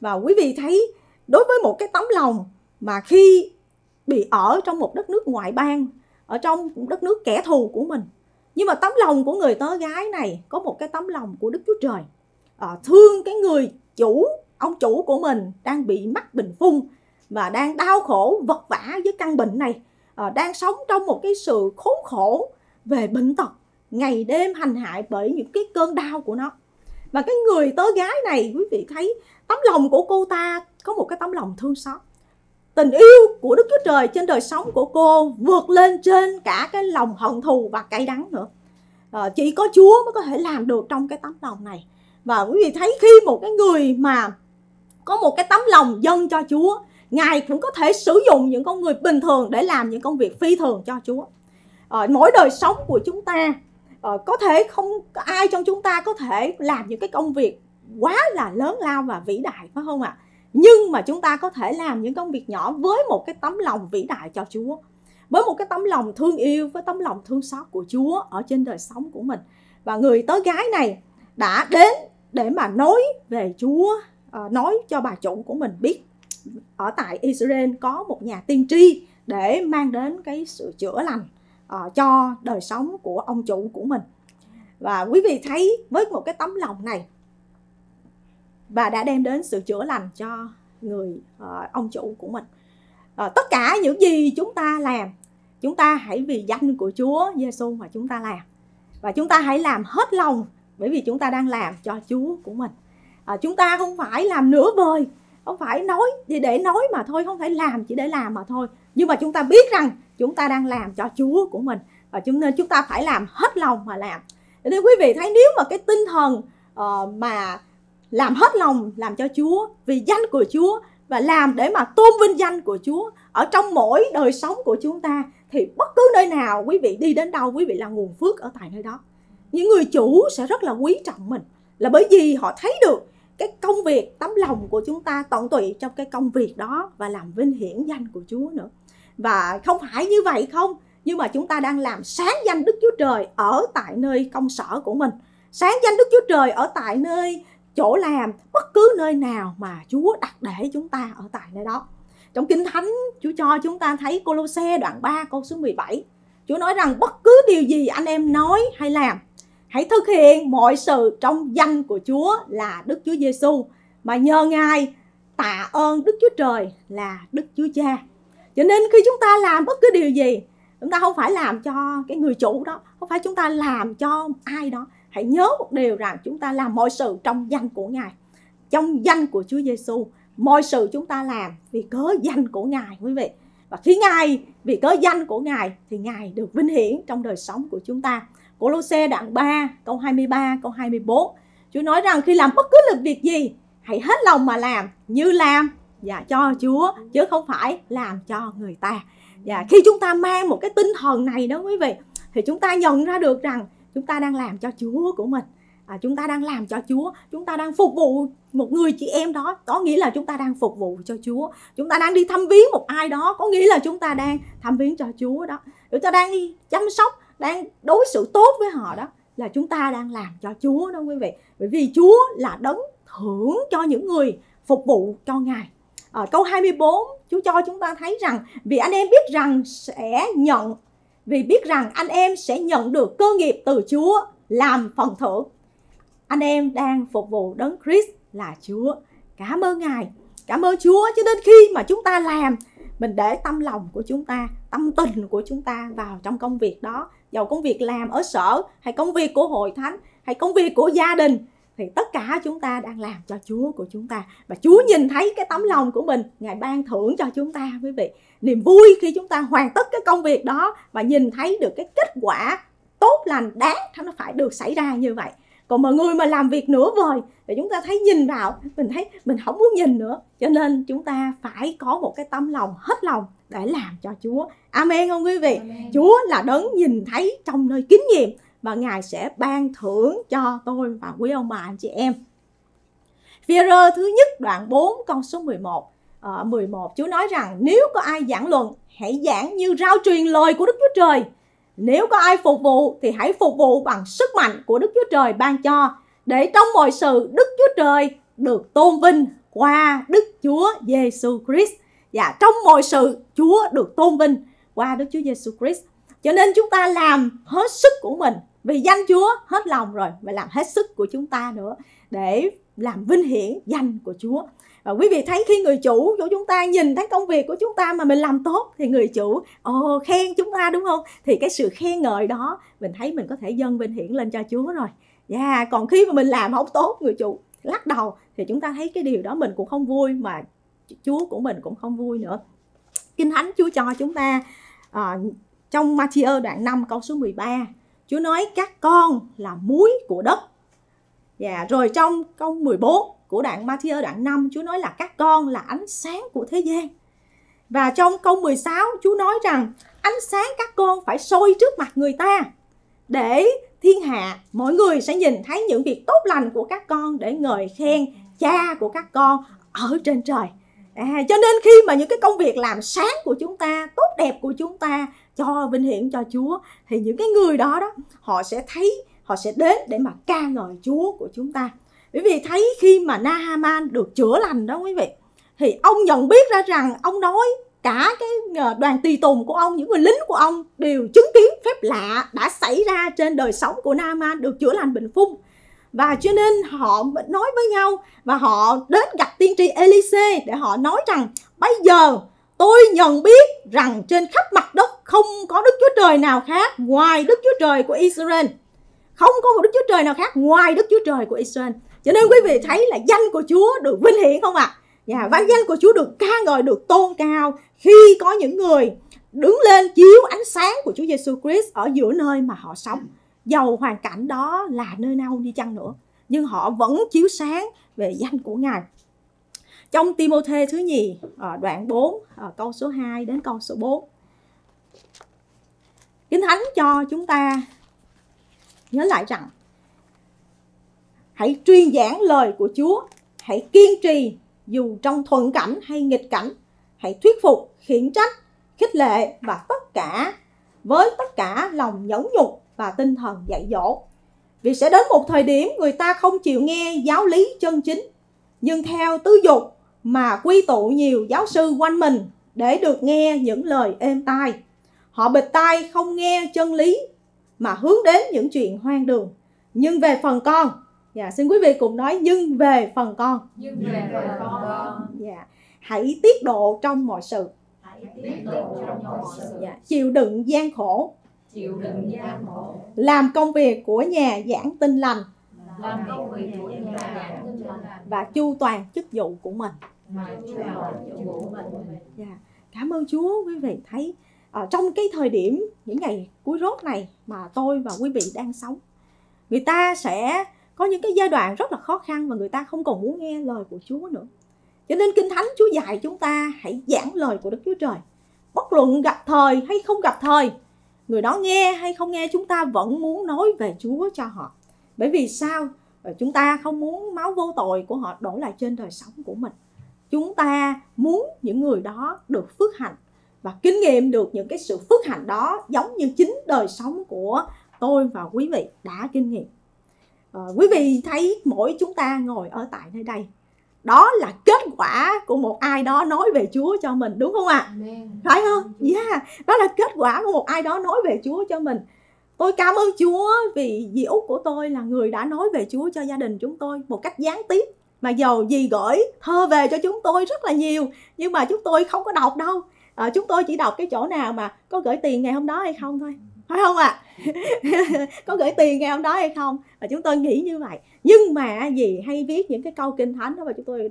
Và quý vị thấy, đối với một cái tấm lòng mà khi bị ở trong một đất nước ngoại bang ở trong đất nước kẻ thù của mình. Nhưng mà tấm lòng của người tớ gái này có một cái tấm lòng của đức chúa trời. À, thương cái người chủ ông chủ của mình đang bị mắc bệnh phung và đang đau khổ vật vả với căn bệnh này. À, đang sống trong một cái sự khốn khổ về bệnh tật ngày đêm hành hại bởi những cái cơn đau của nó. Và cái người tớ gái này quý vị thấy tấm lòng của cô ta có một cái tấm lòng thương xót tình yêu của đức chúa trời trên đời sống của cô vượt lên trên cả cái lòng hận thù và cay đắng nữa. À, chỉ có chúa mới có thể làm được trong cái tấm lòng này. Và quý vị thấy khi một cái người mà có một cái tấm lòng dâng cho chúa ngài cũng có thể sử dụng những con người bình thường để làm những công việc phi thường cho chúa. À, mỗi đời sống của chúng ta à, có thể không ai trong chúng ta có thể làm những cái công việc quá là lớn lao và vĩ đại phải không ạ? Nhưng mà chúng ta có thể làm những công việc nhỏ với một cái tấm lòng vĩ đại cho chúa. Với một cái tấm lòng thương yêu với tấm lòng thương xót của chúa ở trên đời sống của mình. Và người tớ gái này đã đến để mà nói về chúa ờ, nói cho bà chủ của mình biết. Ở tại Israel có một nhà tiên tri để mang đến cái sự chữa lành uh, cho đời sống của ông chủ của mình. Và quý vị thấy với một cái tấm lòng này và đã đem đến sự chữa lành cho người uh, ông chủ của mình. Uh, tất cả những gì chúng ta làm chúng ta hãy vì danh của Chúa Giêsu mà chúng ta làm. Và chúng ta hãy làm hết lòng bởi vì chúng ta đang làm cho Chúa của mình. À, chúng ta không phải làm nửa vời không phải nói chỉ để nói mà thôi không phải làm chỉ để làm mà thôi. Nhưng mà chúng ta biết rằng chúng ta đang làm cho Chúa của mình. Và chúng nên chúng ta phải làm hết lòng mà làm. Nên quý vị thấy nếu mà cái tinh thần uh, mà làm hết lòng làm cho Chúa, vì danh của Chúa và làm để mà tôn vinh danh của Chúa ở trong mỗi đời sống của chúng ta, thì bất cứ nơi nào quý vị đi đến đâu, quý vị là nguồn phước ở tại nơi đó. Những người chủ sẽ rất là quý trọng mình, là bởi vì họ thấy được cái công việc, tấm lòng của chúng ta tận tụy trong cái công việc đó và làm vinh hiển danh của Chúa nữa. Và không phải như vậy không, nhưng mà chúng ta đang làm sáng danh Đức Chúa Trời ở tại nơi công sở của mình. Sáng danh Đức Chúa Trời ở tại nơi chỗ làm bất cứ nơi nào mà Chúa đặt để chúng ta ở tại nơi đó trong Kinh Thánh Chúa cho chúng ta thấy Colosse đoạn 3 câu số 17 Chúa nói rằng bất cứ điều gì anh em nói hay làm hãy thực hiện mọi sự trong danh của Chúa là Đức Chúa Giêsu mà nhờ Ngài tạ ơn Đức Chúa Trời là Đức Chúa Cha. Cho nên khi chúng ta làm bất cứ điều gì, chúng ta không phải làm cho cái người chủ đó, không phải chúng ta làm cho ai đó. Hãy nhớ một điều rằng chúng ta làm mọi sự trong danh của Ngài, trong danh của Chúa Giêsu. Mọi sự chúng ta làm vì cớ danh của Ngài quý vị. Và khi Ngài vì cớ danh của Ngài thì Ngài được vinh hiển trong đời sống của chúng ta. Cô-lô-xe đoạn 3 câu 23 câu 24 Chúa nói rằng khi làm bất cứ lực việc gì Hãy hết lòng mà làm như làm và cho Chúa chứ không phải làm cho người ta và khi chúng ta mang một cái tinh thần này đó quý vị thì chúng ta nhận ra được rằng chúng ta đang làm cho Chúa của mình. À, chúng ta đang làm cho Chúa. Chúng ta đang phục vụ một người chị em đó. Có nghĩa là chúng ta đang phục vụ cho Chúa. Chúng ta đang đi thăm viếng một ai đó. Có nghĩa là chúng ta đang thăm viếng cho Chúa đó. Chúng ta đang đi chăm sóc đang đối xử tốt với họ đó. Là chúng ta đang làm cho Chúa đó quý vị. Bởi vì Chúa là đấng thưởng cho những người phục vụ cho Ngài. Ở câu 24 Chúa cho chúng ta thấy rằng vì anh em biết rằng sẽ nhận vì biết rằng anh em sẽ nhận được cơ nghiệp từ Chúa làm phần thưởng. Anh em đang phục vụ đấng Christ là Chúa. Cảm ơn Ngài. Cảm ơn Chúa cho đến khi mà chúng ta làm mình để tâm lòng của chúng ta, tâm tình của chúng ta vào trong công việc đó, dầu công việc làm ở sở hay công việc của hội thánh hay công việc của gia đình thì tất cả chúng ta đang làm cho Chúa của chúng ta. Và Chúa nhìn thấy cái tấm lòng của mình ngài ban thưởng cho chúng ta quý vị. Niềm vui khi chúng ta hoàn tất cái công việc đó và nhìn thấy được cái kết quả tốt lành đáng nó phải được xảy ra như vậy. Còn mọi người mà làm việc nửa vời thì chúng ta thấy nhìn vào mình thấy mình không muốn nhìn nữa. Cho nên chúng ta phải có một cái tâm lòng hết lòng để làm cho Chúa. Amen không quý vị? Amen. Chúa là đấng nhìn thấy trong nơi kinh nghiệm và Ngài sẽ ban thưởng cho tôi và quý ông bà anh chị em. Phi-rơ thứ nhất đoạn 4 câu số 11 à, 11 Chúa nói rằng nếu có ai giảng luận hãy giảng như rao truyền lời của Đức Chúa Trời nếu có ai phục vụ thì hãy phục vụ bằng sức mạnh của Đức Chúa Trời ban cho để trong mọi sự Đức Chúa Trời được tôn vinh qua Đức Chúa Giêsu Christ. Và trong mọi sự Chúa được tôn vinh qua Đức Chúa Giêsu Christ. Cho nên chúng ta làm hết sức của mình vì danh Chúa hết lòng rồi và làm hết sức của chúng ta nữa để làm vinh hiển danh của Chúa. Và quý vị thấy khi người chủ của chúng ta nhìn thấy công việc của chúng ta mà mình làm tốt thì người chủ ồ khen chúng ta đúng không? Thì cái sự khen ngợi đó mình thấy mình có thể dâng vinh hiển lên cho Chúa rồi. Yeah, còn khi mà mình làm không tốt người chủ lắc đầu thì chúng ta thấy cái điều đó mình cũng không vui mà Chúa của mình cũng không vui nữa. Kinh Thánh Chúa cho chúng ta uh, trong Matthew đoạn 5 câu số 13 Chúa nói các con là muối của đất. Và rồi trong câu 14 của đoạn Matthew đoạn 5 Chúa nói là các con là ánh sáng của thế gian. Và trong câu 16 Chúa nói rằng ánh sáng các con phải soi trước mặt người ta để thiên hạ mọi người sẽ nhìn thấy những việc tốt lành của các con để ngợi khen cha của các con ở trên trời. À, cho nên khi mà những cái công việc làm sáng của chúng ta, tốt đẹp của chúng ta cho vinh hiển, cho Chúa, thì những cái người đó đó, họ sẽ thấy, họ sẽ đến để mà ca ngợi Chúa của chúng ta. Bởi vì thấy khi mà Nahaman được chữa lành đó quý vị, thì ông nhận biết ra rằng ông nói cả cái ờ, đoàn tùy tùng của ông, những người lính của ông đều chứng kiến phép lạ đã xảy ra trên đời sống của Naaman được chữa lành bình phung. Và cho nên họ nói với nhau và họ đến gặp tiên tri Elise để họ nói rằng, bây giờ tôi nhận biết rằng trên khắp mặt đất không có Đức Chúa Trời nào khác ngoài Đức Chúa Trời của Israel. Không có một Đức Chúa Trời nào khác ngoài Đức Chúa Trời của Israel. Cho nên quý vị thấy là danh của Chúa được vinh hiển không ạ? À? Dạ, và danh của Chúa được ca ngợi, được tôn cao khi có những người đứng lên chiếu ánh sáng của Chúa Giêsu Christ ở giữa nơi mà họ sống. Dầu hoàn cảnh đó là nơi nào đi chăng nữa, nhưng họ vẫn chiếu sáng về danh của Ngài. Trong Timôthê thứ nhì, ở đoạn 4, ở ờ, câu số 2 đến câu số 4. Kinh Thánh cho chúng ta nhớ lại rằng hãy truyền giảng lời của Chúa, hãy kiên trì dù trong thuận cảnh hay nghịch cảnh, hãy thuyết phục, khiển trách, khích lệ và tất cả với tất cả lòng nhẫn nhục và tinh thần dạy dỗ. Vì sẽ đến một thời điểm người ta không chịu nghe giáo lý chân chính, nhưng theo tư dục mà quy tụ nhiều giáo sư quanh mình để được nghe những lời êm tai. Họ bịt tai không nghe chân lý mà hướng đến những chuyện hoang đường. Nhưng về phần con, dạ xin quý vị cùng nói nhưng về phần con. Nhưng về phần con. Dạ, hãy tiết độ trong mọi sự. Hãy tiết độ trong mọi sự. Dạ, chịu đựng gian khổ. Chịu đựng gian khổ. Làm công việc của nhà giảng tin lành. Và chu toàn chức vụ của mình. Yeah. Cảm ơn Chúa quý vị thấy ở trong cái thời điểm những ngày cuối rốt này mà tôi và quý vị đang sống người ta sẽ có những cái giai đoạn rất là khó khăn và người ta không còn muốn nghe lời của Chúa nữa cho nên kinh thánh Chúa dạy chúng ta hãy giảng lời của Đức Chúa Trời bất luận gặp thời hay không gặp thời người đó nghe hay không nghe chúng ta vẫn muốn nói về Chúa cho họ bởi vì sao chúng ta không muốn máu vô tội của họ đổ lại trên đời sống của mình chúng ta muốn những người đó được phước hạnh và kinh nghiệm được những cái sự phước hạnh đó giống như chính đời sống của tôi và quý vị đã kinh nghiệm à, quý vị thấy mỗi chúng ta ngồi ở tại nơi đây đó là kết quả của một ai đó nói về Chúa cho mình đúng không ạ? À? Phải không? Yeah, đó là kết quả của một ai đó nói về Chúa cho mình. Tôi cảm ơn Chúa vì dì Út của tôi là người đã nói về Chúa cho gia đình chúng tôi một cách gián tiếp. Mà dầu dì gửi thơ về cho chúng tôi rất là nhiều nhưng mà chúng tôi không có đọc đâu. À, chúng tôi chỉ đọc cái chỗ nào mà có gửi tiền ngày hôm đó hay không thôi phải không ạ à? có gửi tiền ngày hôm đó hay không và chúng tôi nghĩ như vậy nhưng mà gì hay viết những cái câu kinh thánh đó và chúng tôi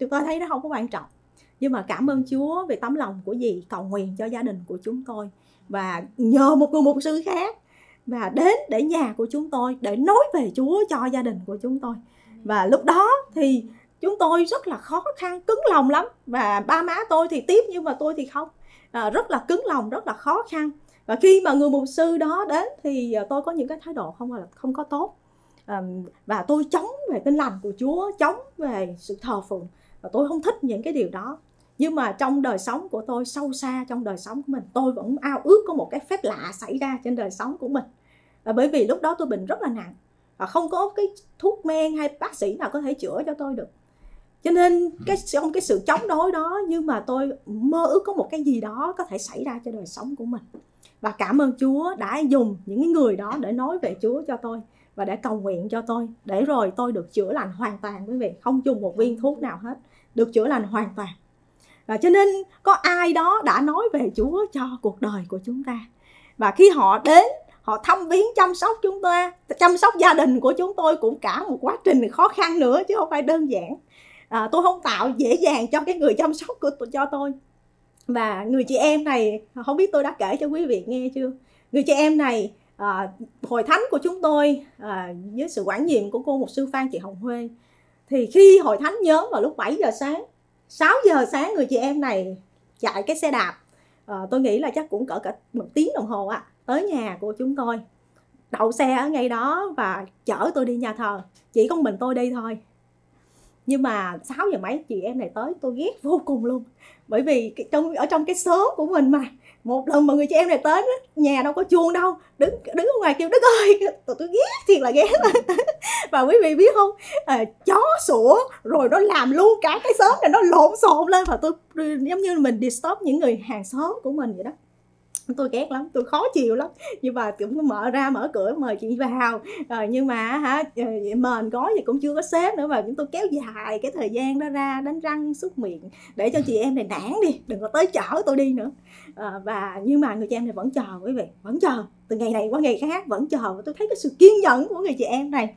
chúng tôi thấy nó không có quan trọng nhưng mà cảm ơn Chúa về tấm lòng của dì cầu nguyện cho gia đình của chúng tôi và nhờ một người mục sư khác và đến để nhà của chúng tôi để nói về Chúa cho gia đình của chúng tôi. Và lúc đó thì chúng tôi rất là khó khăn cứng lòng lắm. Và ba má tôi thì tiếp nhưng mà tôi thì không. À, rất là cứng lòng rất là khó khăn. Và khi mà người mục sư đó đến thì à, tôi có những cái thái độ không là không có tốt. À, và tôi chống về tinh lành của Chúa chống về sự thờ phượng và tôi không thích những cái điều đó. Nhưng mà trong đời sống của tôi sâu xa trong đời sống của mình tôi vẫn ao ước có một cái phép lạ xảy ra trên đời sống của mình và bởi vì lúc đó tôi bệnh rất là nặng và không có cái thuốc men hay bác sĩ nào có thể chữa cho tôi được. Cho nên cái trong cái sự chống đối đó nhưng mà tôi mơ ước có một cái gì đó có thể xảy ra cho đời sống của mình. Và cảm ơn Chúa đã dùng những người đó để nói về Chúa cho tôi và để cầu nguyện cho tôi. Để rồi tôi được chữa lành hoàn toàn quý vị. Không dùng một viên thuốc nào hết. Được chữa lành hoàn toàn. Và cho nên có ai đó đã nói về Chúa cho cuộc đời của chúng ta. Và khi họ đến họ thăm viếng chăm sóc chúng ta chăm sóc gia đình của chúng tôi cũng cả một quá trình khó khăn nữa chứ không phải đơn giản. À, tôi không tạo dễ dàng cho cái người chăm sóc của cho tôi. Và người chị em này không biết tôi đã kể cho quý vị nghe chưa? Người chị em này à, hội thánh của chúng tôi à, với sự quản nhiệm của cô mục sư Phan chị Hồng Huê. Thì khi hội thánh nhóm vào lúc 7 giờ sáng 6 giờ sáng người chị em này chạy cái xe đạp. À, tôi nghĩ là chắc cũng cỡ cả một tiếng đồng hồ ạ. à, tới nhà của chúng tôi. Đậu xe ở ngay đó và chở tôi đi nhà thờ. Chỉ có mình tôi đi thôi. Nhưng mà 6 giờ mấy chị em này tới tôi ghét vô cùng luôn. Bởi vì trong ở trong cái xóm của mình mà một lần mà người chị em này tới nhà đâu có chuông đâu. Đứng đứng ở ngoài kêu đất ơi! Tôi, tôi ghét thiệt là ghét. Và quý vị biết không? À, chó sủa rồi nó làm luôn cả cái xóm này nó lộn xộn lên và tôi giống như mình disturb những người hàng xóm của mình vậy đó tôi ghét lắm tôi khó chịu lắm. Nhưng mà cũng mở ra mở cửa mời chị vào. Rồi nhưng mà hả ờ, mền gói thì cũng chưa có xếp nữa và chúng tôi kéo dài cái thời gian đó ra đánh răng xúc miệng để cho chị em này nản đi đừng có tới chở tôi đi nữa. À, và nhưng mà người chị em này vẫn chờ quý vị vẫn chờ. Từ ngày này qua ngày khác vẫn chờ và tôi thấy cái sự kiên nhẫn của người chị em này.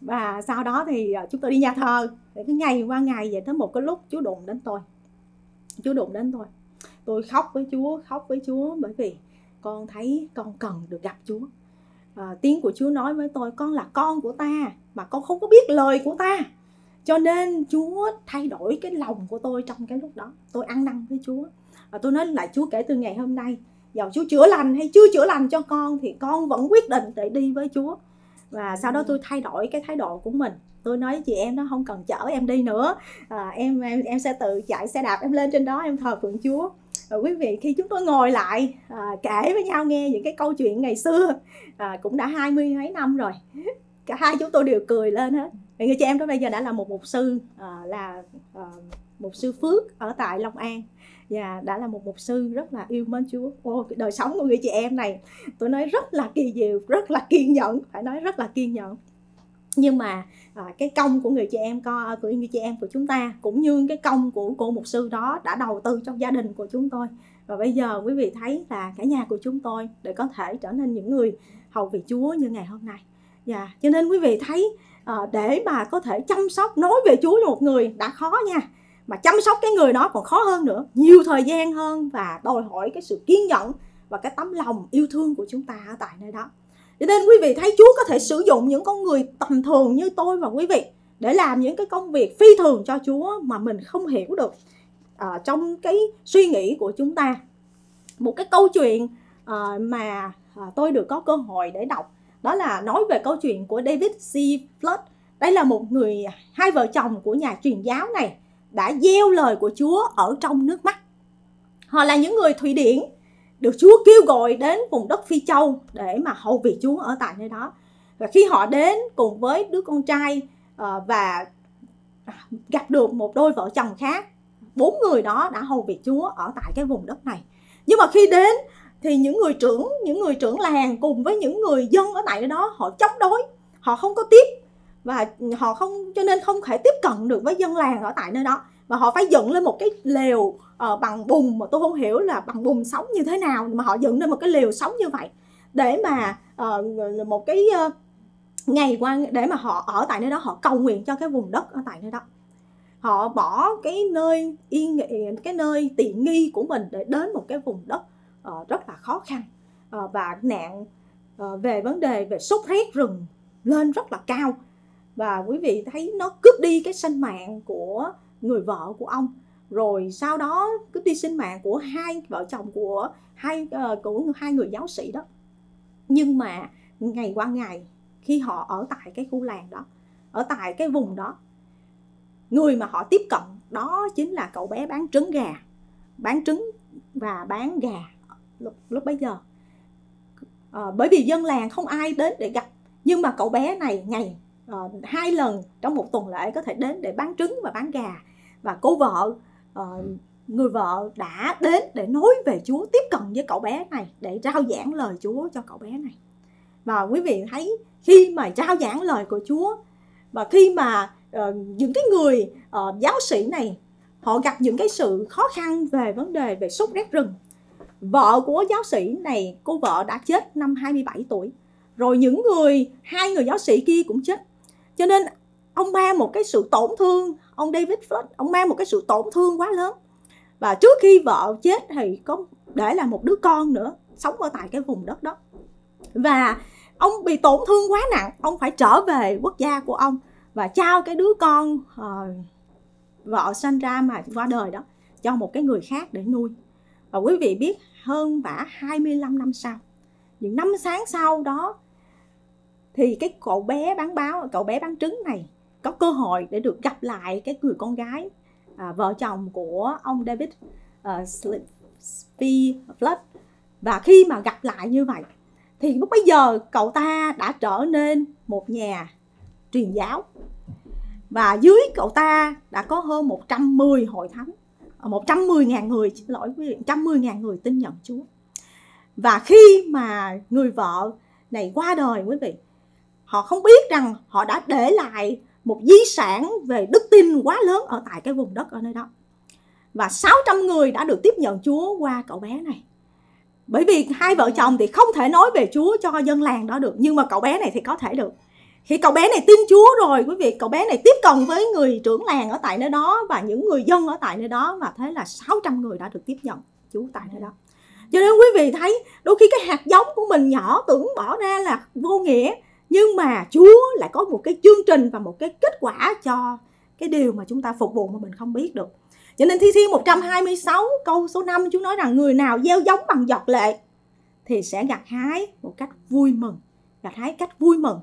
Và sau đó thì ờ, chúng tôi đi nhà thờ. Để cứ ngày qua ngày vậy tới một cái lúc chú đụng đến tôi chú đụng đến tôi tôi khóc với Chúa khóc với Chúa bởi vì con thấy con cần được gặp Chúa. À, tiếng của Chúa nói với tôi con là con của ta mà con không có biết lời của ta. Cho nên Chúa thay đổi cái lòng của tôi trong cái lúc đó. Tôi ăn năn với Chúa. Và tôi nói lại Chúa kể từ ngày hôm nay dầu Chúa chữa lành hay chưa chữa lành cho con thì con vẫn quyết định để đi với Chúa. Và sau đó tôi thay đổi cái thái độ của mình. Tôi nói chị em nó không cần chở em đi nữa. À, em em em sẽ tự chạy xe đạp em lên trên đó em thờ phượng Chúa quý vị khi chúng tôi ngồi lại à, kể với nhau nghe những cái câu chuyện ngày xưa à, cũng đã hai mươi mấy năm rồi cả hai chúng tôi đều cười lên hết người chị em đó bây giờ đã là một mục sư à, là à, mục sư phước ở tại long an và đã là một mục sư rất là yêu mến Chúa. Ô, đời sống của người chị em này tôi nói rất là kỳ diệu, rất là kiên nhẫn, phải nói rất là kiên nhẫn. Nhưng mà à, cái công của người chị em co à, của người chị em của chúng ta cũng như cái công của cô mục sư đó đã đầu tư trong gia đình của chúng tôi. Và bây giờ quý vị thấy là cả nhà của chúng tôi để có thể trở nên những người hầu vị Chúa như ngày hôm nay. Dạ, cho nên quý vị thấy à, để mà có thể chăm sóc nói về Chúa cho một người đã khó nha. Mà chăm sóc cái người đó còn khó hơn nữa. Nhiều thời gian hơn và đòi hỏi cái sự kiên nhẫn và cái tấm lòng yêu thương của chúng ta ở tại nơi đó cho nên quý vị thấy Chúa có thể sử dụng những con người tầm thường như tôi và quý vị để làm những cái công việc phi thường cho Chúa mà mình không hiểu được à, trong cái suy nghĩ của chúng ta một cái câu chuyện à, mà à, tôi được có cơ hội để đọc đó là nói về câu chuyện của David C. Flood đây là một người à, hai vợ chồng của nhà truyền giáo này đã gieo lời của Chúa ở trong nước mắt. Họ là những người Thụy Điển được Chúa kêu gọi đến vùng đất Phi Châu để mà hầu việc Chúa ở tại nơi đó. Và khi họ đến cùng với đứa con trai ờ, và gặp được một đôi vợ chồng khác, bốn người đó đã hầu việc Chúa ở tại cái vùng đất này nhưng mà khi đến thì những người trưởng, những người trưởng làng cùng với những người dân ở tại đó, họ chống đối, họ không có tiếp và họ không, cho nên không thể tiếp cận được với dân làng ở tại nơi đó và họ phải dựng lên một cái lều uh, bằng bùn mà tôi không hiểu là bằng bùn sống như thế nào mà họ dựng lên một cái liều sống như vậy. Để mà uh, một cái uh, ngày qua để mà họ ở tại nơi đó họ cầu nguyện cho cái vùng đất ở tại nơi đó. Họ bỏ cái nơi yên cái nơi tiện nghi của mình để đến một cái vùng đất uh, rất là khó khăn. Uh, và nạn uh, về vấn đề về sốt rét rừng lên rất là cao. Và quý vị thấy nó cướp đi cái sinh mạng của người vợ của ông rồi sau đó cướp đi sinh mạng của hai vợ chồng của hai uh, của hai người giáo sĩ đó. Nhưng mà ngày qua ngày khi họ ở tại cái khu làng đó ở tại cái vùng đó người mà họ tiếp cận đó chính là cậu bé bán trứng gà. Bán trứng và bán gà lúc lúc bấy giờ. À, bởi vì dân làng không ai đến để gặp. Nhưng mà cậu bé này ngày à, hai lần trong một tuần lễ có thể đến để bán trứng và bán gà và cô vợ uh, người vợ đã đến để nói về Chúa tiếp cận với cậu bé này để rao giảng lời Chúa cho cậu bé này. Và quý vị thấy khi mà rao giảng lời của Chúa và khi mà uh, những cái người uh, giáo sĩ này họ gặp những cái sự khó khăn về vấn đề về sốt rét rừng vợ của giáo sĩ này cô vợ đã chết năm 27 tuổi. Rồi những người hai người giáo sĩ kia cũng chết. Cho nên ông mang một cái sự tổn thương. Ông David Flood ông mang một cái sự tổn thương quá lớn. Và trước khi vợ chết thì có để là một đứa con nữa sống ở tại cái vùng đất đó. Và ông bị tổn thương quá nặng ông phải trở về quốc gia của ông và trao cái đứa con uh, vợ sinh ra mà qua đời đó cho một cái người khác để nuôi. Và quý vị biết hơn vả 25 năm sau những năm sáng sau đó thì cái cậu bé bán báo cậu bé bán trứng này có cơ hội để được gặp lại cái người con gái à, vợ chồng của ông David à, uh, Flood và khi mà gặp lại như vậy thì lúc bây giờ cậu ta đã trở nên một nhà truyền giáo. Và dưới cậu ta đã có hơn 110 hội thánh à, 110 ngàn người xin lỗi quý vị 110 ngàn người tin nhận Chúa. Và khi mà người vợ này qua đời quý vị họ không biết rằng họ đã để lại một di sản về đức tin quá lớn ở tại cái vùng đất ở nơi đó. Và 600 người đã được tiếp nhận Chúa qua cậu bé này. Bởi vì hai vợ chồng thì không thể nói về Chúa cho dân làng đó được, nhưng mà cậu bé này thì có thể được. Khi cậu bé này tin Chúa rồi, quý vị, cậu bé này tiếp cận với người trưởng làng ở tại nơi đó và những người dân ở tại nơi đó và thế là 600 người đã được tiếp nhận Chúa tại nơi đó. Cho nên quý vị thấy đôi khi cái hạt giống của mình nhỏ tưởng bỏ ra là vô nghĩa nhưng mà Chúa lại có một cái chương trình và một cái kết quả cho cái điều mà chúng ta phục vụ mà mình không biết được. Cho nên Thi Thiên 126 câu số 5 Chúa nói rằng người nào gieo giống bằng giọt lệ thì sẽ gặt hái một cách vui mừng, gặt hái cách vui mừng.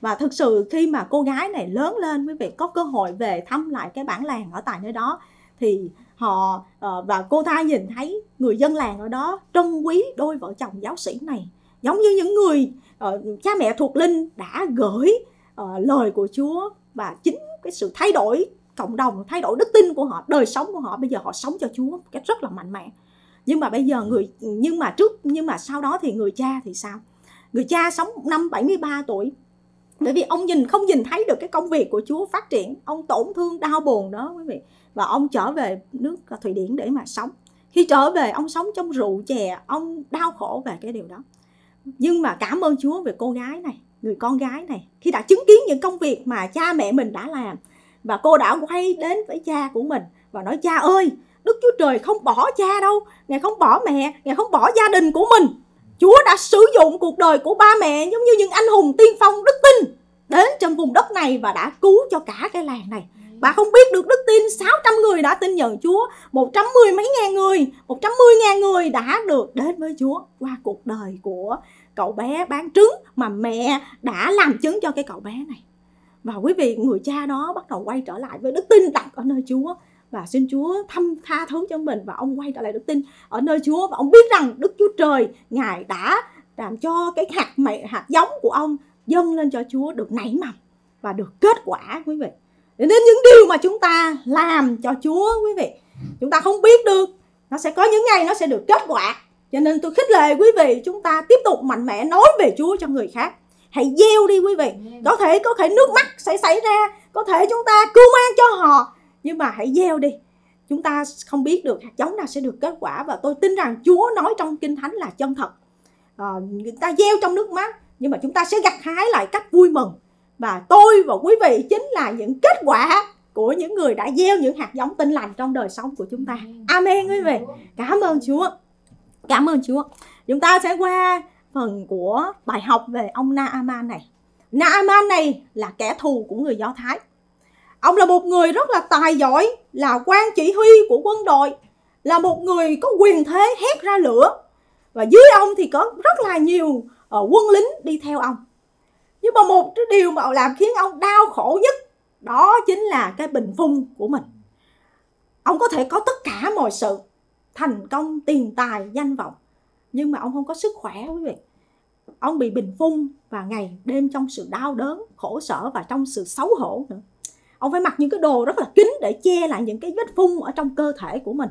Và thực sự khi mà cô gái này lớn lên, quý vị có cơ hội về thăm lại cái bản làng ở tại nơi đó, thì họ ờ, và cô ta nhìn thấy người dân làng ở đó trân quý đôi vợ chồng giáo sĩ này, giống như những người uh, cha mẹ thuộc linh đã gửi uh, lời của Chúa và chính cái sự thay đổi cộng đồng thay đổi đức tin của họ đời sống của họ. Bây giờ họ sống cho Chúa một cách rất là mạnh mẽ. Nhưng mà bây giờ người nhưng mà trước nhưng mà sau đó thì người cha thì sao? Người cha sống năm 73 tuổi. Bởi vì ông nhìn không nhìn thấy được cái công việc của Chúa phát triển. Ông tổn thương đau buồn đó quý vị. Và ông trở về nước à, Thụy Điển để mà sống. Khi trở về ông sống trong rượu chè. Ông đau khổ về cái điều đó nhưng mà cảm ơn Chúa về cô gái này, người con gái này khi đã chứng kiến những công việc mà cha mẹ mình đã làm, và cô đã quay đến với cha của mình và nói, cha ơi, Đức Chúa Trời không bỏ cha đâu, Ngài không bỏ mẹ, Ngài không bỏ gia đình của mình Chúa đã sử dụng cuộc đời của ba mẹ giống như những anh hùng tiên phong đức tin đến trong vùng đất này và đã cứu cho cả cái làng này. Bà không biết được đức tin 600 người đã tin nhận Chúa, 110 mấy ngàn người, 110 ngàn người đã được đến với Chúa qua cuộc đời của cậu bé bán trứng mà mẹ đã làm chứng cho cái cậu bé này. Và quý vị, người cha đó bắt đầu quay trở lại với đức tin đặt ở nơi Chúa. Và xin Chúa thăm tha thứ cho mình và ông quay trở lại đức tin ở nơi Chúa. Và ông biết rằng Đức Chúa Trời Ngài đã làm cho cái hạt mẹ hạt giống của ông dâng lên cho Chúa được nảy mầm và được kết quả quý vị đến những điều mà chúng ta làm cho Chúa quý vị chúng ta không biết được nó sẽ có những ngày nó sẽ được kết quả. Cho nên tôi khích lệ quý vị chúng ta tiếp tục mạnh mẽ nói về Chúa cho người khác. Hãy gieo đi quý vị. Có thể có thể nước mắt sẽ xảy ra có thể chúng ta cứu mang cho họ nhưng mà hãy gieo đi. Chúng ta không biết được hạt giống nào sẽ được kết quả và tôi tin rằng Chúa nói trong kinh thánh là chân thật. À, người ta gieo trong nước mắt nhưng mà chúng ta sẽ gặt hái lại cách vui mừng và tôi và quý vị chính là những kết quả của những người đã gieo những hạt giống tinh lành trong đời sống của chúng ta. Amen. Quý vị. Cảm ơn chúa. Cảm ơn chúa. Chúng ta sẽ qua phần của bài học về ông naaman này. Naaman này là kẻ thù của người do thái. Ông là một người rất là tài giỏi là quan chỉ huy của quân đội là một người có quyền thế hét ra lửa. Và dưới ông thì có rất là nhiều uh, quân lính đi theo ông nhưng mà một cái điều mà làm khiến ông đau khổ nhất, đó chính là cái bình phong của mình. Ông có thể có tất cả mọi sự, thành công, tiền tài, danh vọng, nhưng mà ông không có sức khỏe, quý vị. Ông bị bình phong và ngày đêm trong sự đau đớn, khổ sở và trong sự xấu hổ nữa. Ông phải mặc những cái đồ rất là kín để che lại những cái vết phun ở trong cơ thể của mình.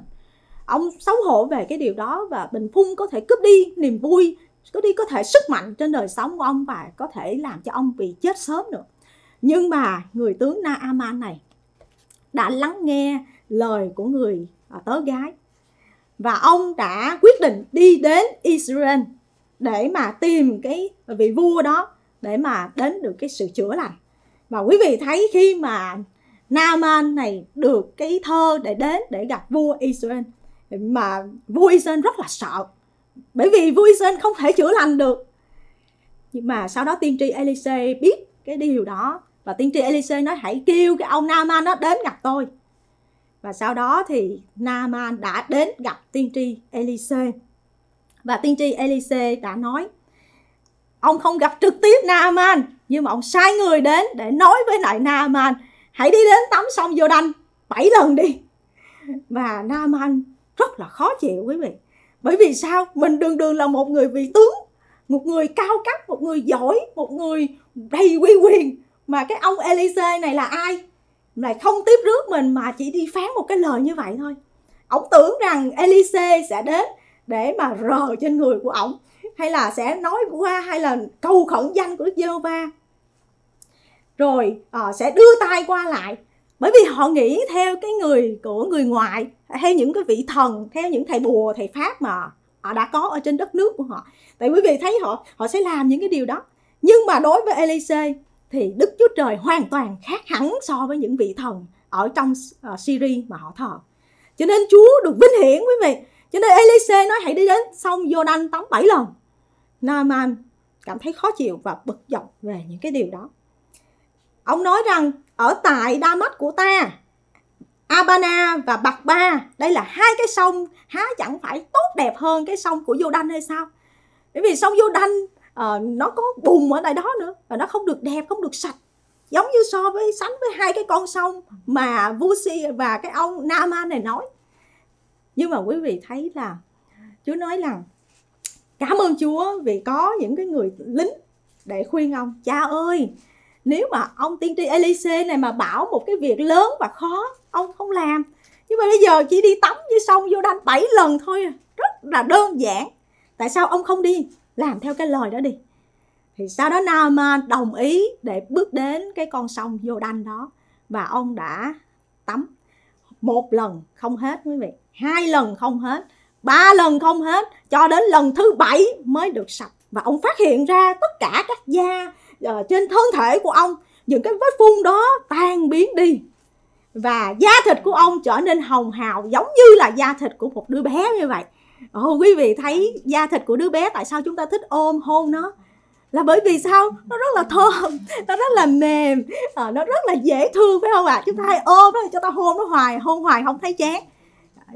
Ông xấu hổ về cái điều đó và bình phun có thể cướp đi niềm vui có đi có thể sức mạnh trên đời sống của ông và có thể làm cho ông bị chết sớm nữa. Nhưng mà người tướng Naaman này đã lắng nghe lời của người à, tớ gái. Và ông đã quyết định đi đến Israel để mà tìm cái vị vua đó, để mà đến được cái sự chữa lành. Và quý vị thấy khi mà Naaman này được cái thơ để đến để gặp vua Israel, mà vua Israel rất là sợ bởi vì vua Israel không thể chữa lành được. Nhưng mà sau đó tiên tri Elise biết cái điều đó và tiên tri Elise nói, hãy kêu cái ông Naaman đó đến gặp tôi. Và sau đó thì Naaman đã đến gặp tiên tri Elise và tiên tri Elise đã nói, ông không gặp trực tiếp Naaman, nhưng mà ông sai người đến để nói với lại Naaman, hãy đi đến tắm sông Jordan bảy lần đi. Và Naaman rất là khó chịu quý vị bởi vì sao? Mình đường đường là một người vị tướng một người cao cấp một người giỏi một người đầy uy quyền. Mà cái ông Elise này là ai? Lại không tiếp rước mình mà chỉ đi phán một cái lời như vậy thôi. Ông tưởng rằng Elise sẽ đến để mà rờ trên người của ổng hay là sẽ nói qua hay là cầu khẩn danh của Đức Giê-hô-va. Rồi à, sẽ đưa tay qua lại. Bởi vì họ nghĩ theo cái người của người ngoại theo những cái vị thần theo những thầy bùa thầy pháp mà họ đã có ở trên đất nước của họ. Tại quý vị thấy họ họ sẽ làm những cái điều đó. Nhưng mà đối với Elise thì Đức Chúa Trời hoàn toàn khác hẳn so với những vị thần ở trong ờ, uh, Syria mà họ thờ. Cho nên Chúa được vinh hiển quý vị. Cho nên Elise nói hãy đi đến sông Jordan tắm bảy lần. Naaman cảm thấy khó chịu và bực dọc về những cái điều đó. Ông nói rằng ở tại Đa Mách của ta Abana và Bạc Ba. Đây là hai cái sông há chẳng phải tốt đẹp hơn cái sông của Jordan hay sao? Bởi vì sông Jordan uh, nó có bùn ở tại đó nữa và nó không được đẹp không được sạch. Giống như so với sánh với hai cái con sông mà Vusi và cái ông Nama này nói. Nhưng mà quý vị thấy là Chúa nói rằng cảm ơn Chúa vì có những cái người lính để khuyên ông cha ơi nếu mà ông tiên tri Elise này mà bảo một cái việc lớn và khó, ông không làm. Nhưng mà bây giờ chỉ đi tắm với sông vô đanh bảy lần thôi à. rất là đơn giản. Tại sao ông không đi? Làm theo cái lời đó đi. Thì sau đó Naaman đồng ý để bước đến cái con sông vô đanh đó và ông đã tắm một lần không hết quý vị, hai lần không hết, ba lần không hết, cho đến lần thứ bảy mới được sạch. Và ông phát hiện ra tất cả các da uh, trên thân thể của ông những cái vết phun đó tan biến đi. Và da thịt của ông trở nên hồng hào giống như là da thịt của một đứa bé như vậy. Ồ, quý vị thấy da thịt của đứa bé tại sao chúng ta thích ôm hôn nó? Là bởi vì sao? Nó rất là thơm nó rất là mềm à, nó rất là dễ thương phải không ạ? À? chúng ta hay ôm nó cho ta hôn nó hoài hôn hoài không thấy chán.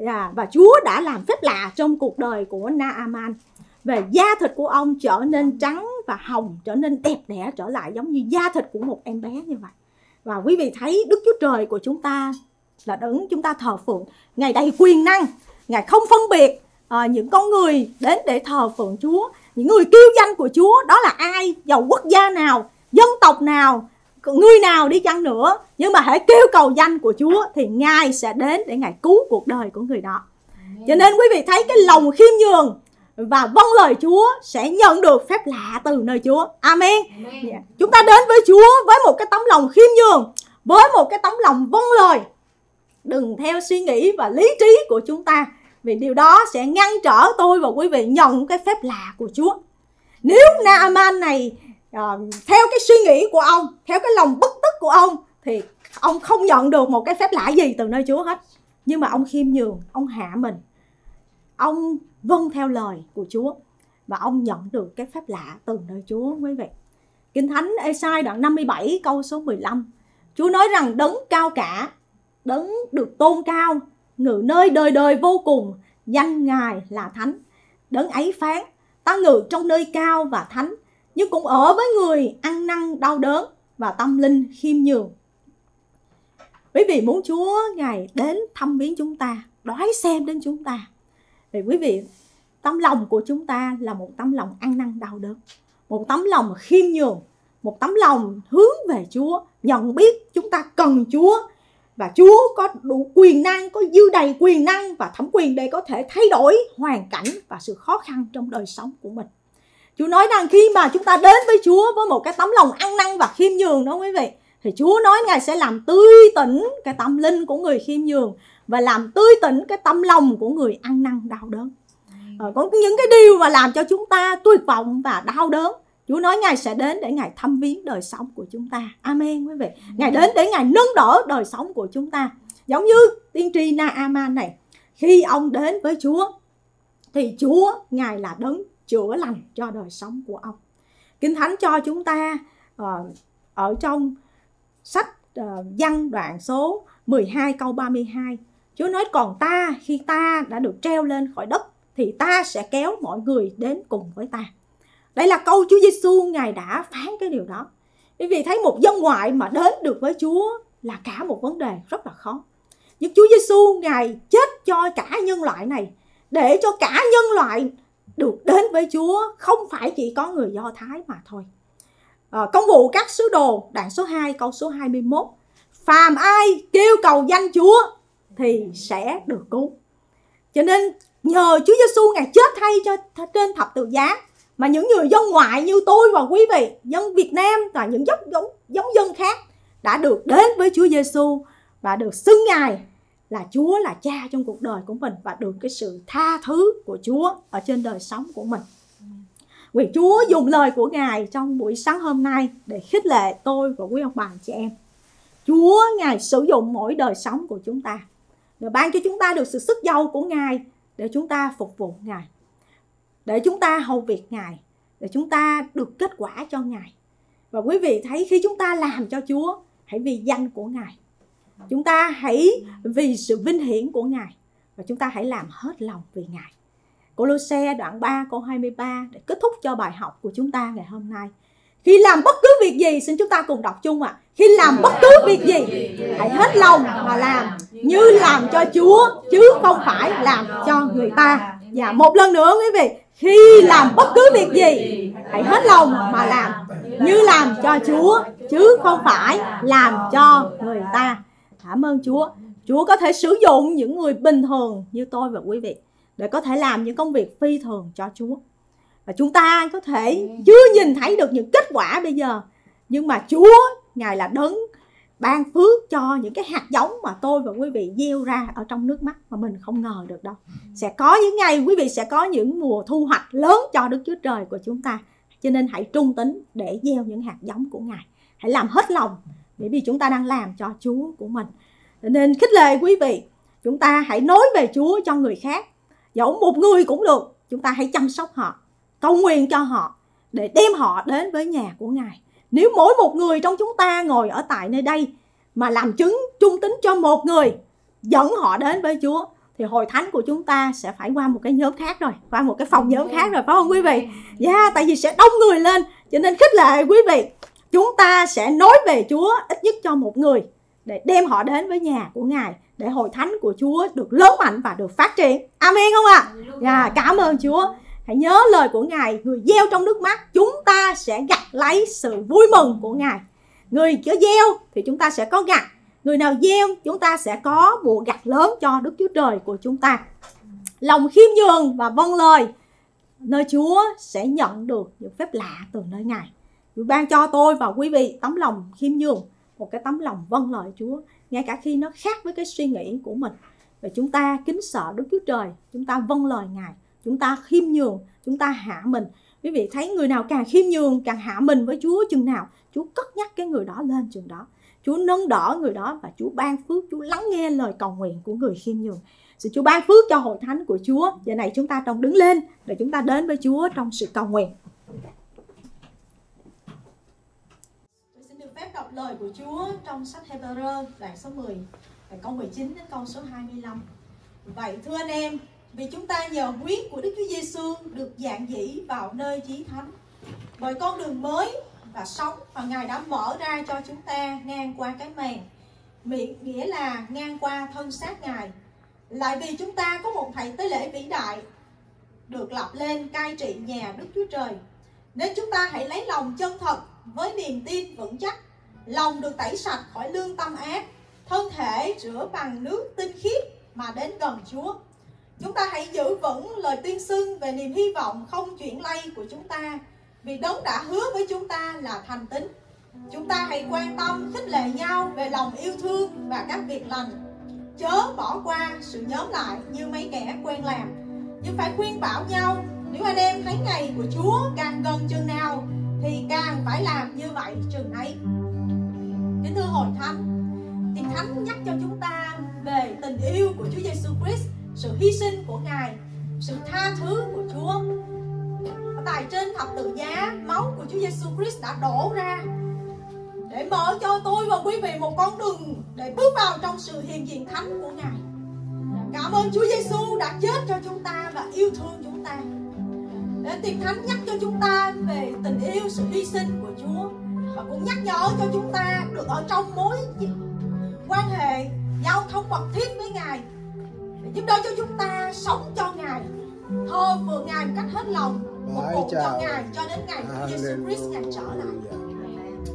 À, và Chúa đã làm phép lạ trong cuộc đời của Naaman. Về da thịt của ông trở nên trắng và hồng trở nên đẹp đẽ trở lại giống như da thịt của một em bé như vậy. Và quý vị thấy Đức Chúa Trời của chúng ta là đấng chúng ta thờ phượng. Ngài đầy quyền năng Ngài không phân biệt à, những con người đến để thờ phượng Chúa những người kêu danh của Chúa đó là ai giàu quốc gia nào dân tộc nào người nào đi chăng nữa. Nhưng mà hãy kêu cầu danh của Chúa thì Ngài sẽ đến để Ngài cứu cuộc đời của người đó. Cho nên quý vị thấy cái lòng khiêm nhường và vâng lời Chúa sẽ nhận được phép lạ từ nơi Chúa. Amen. Yeah. Dạ. Chúng ta đến với Chúa với một cái tấm lòng khiêm nhường, với một cái tấm lòng vâng lời. Đừng theo suy nghĩ và lý trí của chúng ta vì điều đó sẽ ngăn trở tôi và quý vị nhận cái phép lạ của Chúa. Nếu Naaman này uh, theo cái suy nghĩ của ông, theo cái lòng bất tức của ông thì ông không nhận được một cái phép lạ gì từ nơi Chúa hết. Nhưng mà ông khiêm nhường, ông hạ mình. Ông vâng theo lời của Chúa và ông nhận được cái phép lạ từ nơi Chúa quý vị. Kinh Thánh Esai đoạn 57 câu số 15. Chúa nói rằng đấng cao cả, đấng được tôn cao, ngự nơi đời đời vô cùng, danh Ngài là thánh. Đấng ấy phán, ta ngự trong nơi cao và thánh, nhưng cũng ở với người ăn năn đau đớn và tâm linh khiêm nhường. Quý vị muốn Chúa Ngài đến thăm viếng chúng ta, đói xem đến chúng ta. Thì quý vị, tấm lòng của chúng ta là một tấm lòng ăn năn đau đớn. Một tấm lòng khiêm nhường, một tấm lòng hướng về chúa, nhận biết chúng ta cần chúa. Và chúa có đủ quyền năng, có dư đầy quyền năng và thẩm quyền để có thể thay đổi hoàn cảnh và sự khó khăn trong đời sống của mình. Chúa nói rằng khi mà chúng ta đến với Chúa với một cái tấm lòng ăn năn và khiêm nhường đó quý vị, thì Chúa nói Ngài sẽ làm tươi tỉnh cái tâm linh của người khiêm nhường và làm tươi tỉnh cái tâm lòng của người ăn năn đau đớn à, có những cái điều mà làm cho chúng ta tuyệt vọng và đau đớn Chúa nói Ngài sẽ đến để Ngài thăm viếng đời sống của chúng ta. Amen quý vị. Ngài đến để Ngài nâng đỡ đời sống của chúng ta. Giống như tiên tri Naaman này. Khi ông đến với Chúa thì Chúa Ngài là đấng chữa lành cho đời sống của ông. Kinh Thánh cho chúng ta uh, ở trong sách uh, văn đoạn số 12 câu 32. Chúa nói còn ta khi ta đã được treo lên khỏi đất thì ta sẽ kéo mọi người đến cùng với ta. Đây là câu Chúa Giêsu ngài đã phán cái điều đó. Bởi vì thấy một dân ngoại mà đến được với Chúa là cả một vấn đề rất là khó. Nhưng Chúa Giêsu ngài chết cho cả nhân loại này để cho cả nhân loại được đến với Chúa không phải chỉ có người Do Thái mà thôi. À, công vụ các sứ đồ đoạn số 2 câu số 21 Phàm ai kêu cầu danh Chúa thì sẽ được cứu. Cho nên nhờ Chúa Giêsu ngài chết thay cho trên thập tự giá mà những người dân ngoại như tôi và quý vị, dân Việt Nam và những giống giống giống dân khác đã được đến với Chúa Giêsu và được xưng ngài là Chúa là cha trong cuộc đời của mình và được cái sự tha thứ của Chúa ở trên đời sống của mình. Nguyện Chúa dùng lời của Ngài trong buổi sáng hôm nay để khích lệ tôi và quý ông bà chị em. Chúa Ngài sử dụng mỗi đời sống của chúng ta để ban cho chúng ta được sự sức giàu của Ngài để chúng ta phục vụ Ngài. Để chúng ta hầu việc Ngài, để chúng ta được kết quả cho Ngài. Và quý vị thấy khi chúng ta làm cho Chúa, hãy vì danh của Ngài. Chúng ta hãy vì sự vinh hiển của Ngài và chúng ta hãy làm hết lòng vì Ngài. Cô Lô xe đoạn 3 câu 23 để kết thúc cho bài học của chúng ta ngày hôm nay. Khi làm bất cứ việc gì, xin chúng ta cùng đọc chung ạ. À. Khi làm bất cứ việc gì, hãy hết lòng mà làm như làm cho Chúa chứ không phải làm cho người ta. Và một lần nữa quý vị, khi làm bất cứ việc gì, hãy hết lòng mà làm như làm cho Chúa chứ không phải làm cho người ta. Cảm ơn Chúa. Chúa có thể sử dụng những người bình thường như tôi và quý vị để có thể làm những công việc phi thường cho Chúa. Và chúng ta có thể chưa nhìn thấy được những kết quả bây giờ, nhưng mà Chúa Ngài là đấng ban phước cho những cái hạt giống mà tôi và quý vị gieo ra ở trong nước mắt mà mình không ngờ được đâu. Sẽ có những ngày quý vị sẽ có những mùa thu hoạch lớn cho Đức Chúa Trời của chúng ta. Cho nên hãy trung tín để gieo những hạt giống của Ngài. Hãy làm hết lòng bởi vì chúng ta đang làm cho Chúa của mình. Nên khích lệ quý vị, chúng ta hãy nói về Chúa cho người khác. Dẫu một người cũng được, chúng ta hãy chăm sóc họ, cầu nguyện cho họ để đem họ đến với nhà của Ngài nếu mỗi một người trong chúng ta ngồi ở tại nơi đây mà làm chứng trung tín cho một người dẫn họ đến với Chúa thì hội thánh của chúng ta sẽ phải qua một cái nhóm khác rồi qua một cái phòng nhóm khác rồi phải không quý vị dạ yeah, tại vì sẽ đông người lên cho nên khích lệ quý vị chúng ta sẽ nói về Chúa ít nhất cho một người để đem họ đến với nhà của Ngài để hội thánh của Chúa được lớn mạnh và được phát triển. Amen không ạ? À? Dạ, cảm ơn Chúa. Hãy nhớ lời của Ngài, người gieo trong nước mắt, chúng ta sẽ gặt lấy sự vui mừng của Ngài. người chưa gieo thì chúng ta sẽ có gặt. Người nào gieo chúng ta sẽ có mùa gặt lớn cho đức chúa trời của chúng ta. Lòng khiêm nhường và vâng lời nơi chúa sẽ nhận được những phép lạ từ nơi ngài. Chúa ban cho tôi và quý vị tấm lòng khiêm nhường một cái tấm lòng vâng lời chúa ngay cả khi nó khác với cái suy nghĩ của mình. Và chúng ta kính sợ đức chúa trời chúng ta vâng lời ngài chúng ta khiêm nhường chúng ta hạ mình. Quý vị thấy người nào càng khiêm nhường càng hạ mình với chúa chừng nào chúa cất nhắc cái người đó lên chừng đó. Chúa nâng đỡ người đó và chúa ban phước chúa lắng nghe lời cầu nguyện của người khiêm nhường. Sự chúa ban phước cho hội thánh của chúa. Giờ này chúng ta đồng đứng lên để chúng ta đến với chúa trong sự cầu nguyện. Tôi xin được phép đọc lời của Chúa trong sách Hebrew đoạn số 10, câu 19 đến câu số 25. Vậy thưa anh em, vì chúng ta nhờ huyết của Đức Chúa Giêsu được dạng dĩ vào nơi chí thánh. Bởi con đường mới và sống mà Ngài đã mở ra cho chúng ta ngang qua cái màn, miệng nghĩa là ngang qua thân xác Ngài. Lại vì chúng ta có một thầy tế lễ vĩ đại được lập lên cai trị nhà Đức Chúa Trời, nên chúng ta hãy lấy lòng chân thật với niềm tin vững chắc, lòng được tẩy sạch khỏi lương tâm ác, thân thể rửa bằng nước tinh khiết mà đến gần Chúa chúng ta hãy giữ vững lời tuyên xưng về niềm hy vọng không chuyển lay của chúng ta. Vì đấng đã hứa với chúng ta là thành tín. Chúng ta hãy quan tâm, khích lệ nhau về lòng yêu thương và các việc lành. Chớ bỏ qua sự nhóm lại như mấy kẻ quen làm. Nhưng phải khuyên bảo nhau, nếu anh em thấy ngày của Chúa càng gần chừng nào, thì càng phải làm như vậy chừng ấy. Kính thưa hội thánh, thì thánh nhắc cho chúng ta về tình yêu của Chúa Giêsu Christ sự hy sinh của Ngài sự tha thứ của Chúa ở tại trên thập tự giá máu của Chúa Giêsu Christ đã đổ ra để mở cho tôi và quý vị một con đường để bước vào trong sự hiện diện thánh của Ngài. Cảm ơn Chúa Giêsu đã chết cho chúng ta và yêu thương chúng ta. Để tiền thánh nhắc cho chúng ta về tình yêu, sự hy sinh của Chúa và cũng nhắc nhở cho chúng ta được ở trong mối quan hệ giao thông mật thiết với Ngài để giúp đỡ cho chúng ta sống cho Ngài thờ phượng Ngài một cách hết lòng phục vụ cho Ngài cho đến ngày Chúa Giêsu Christ Ngài trở lại.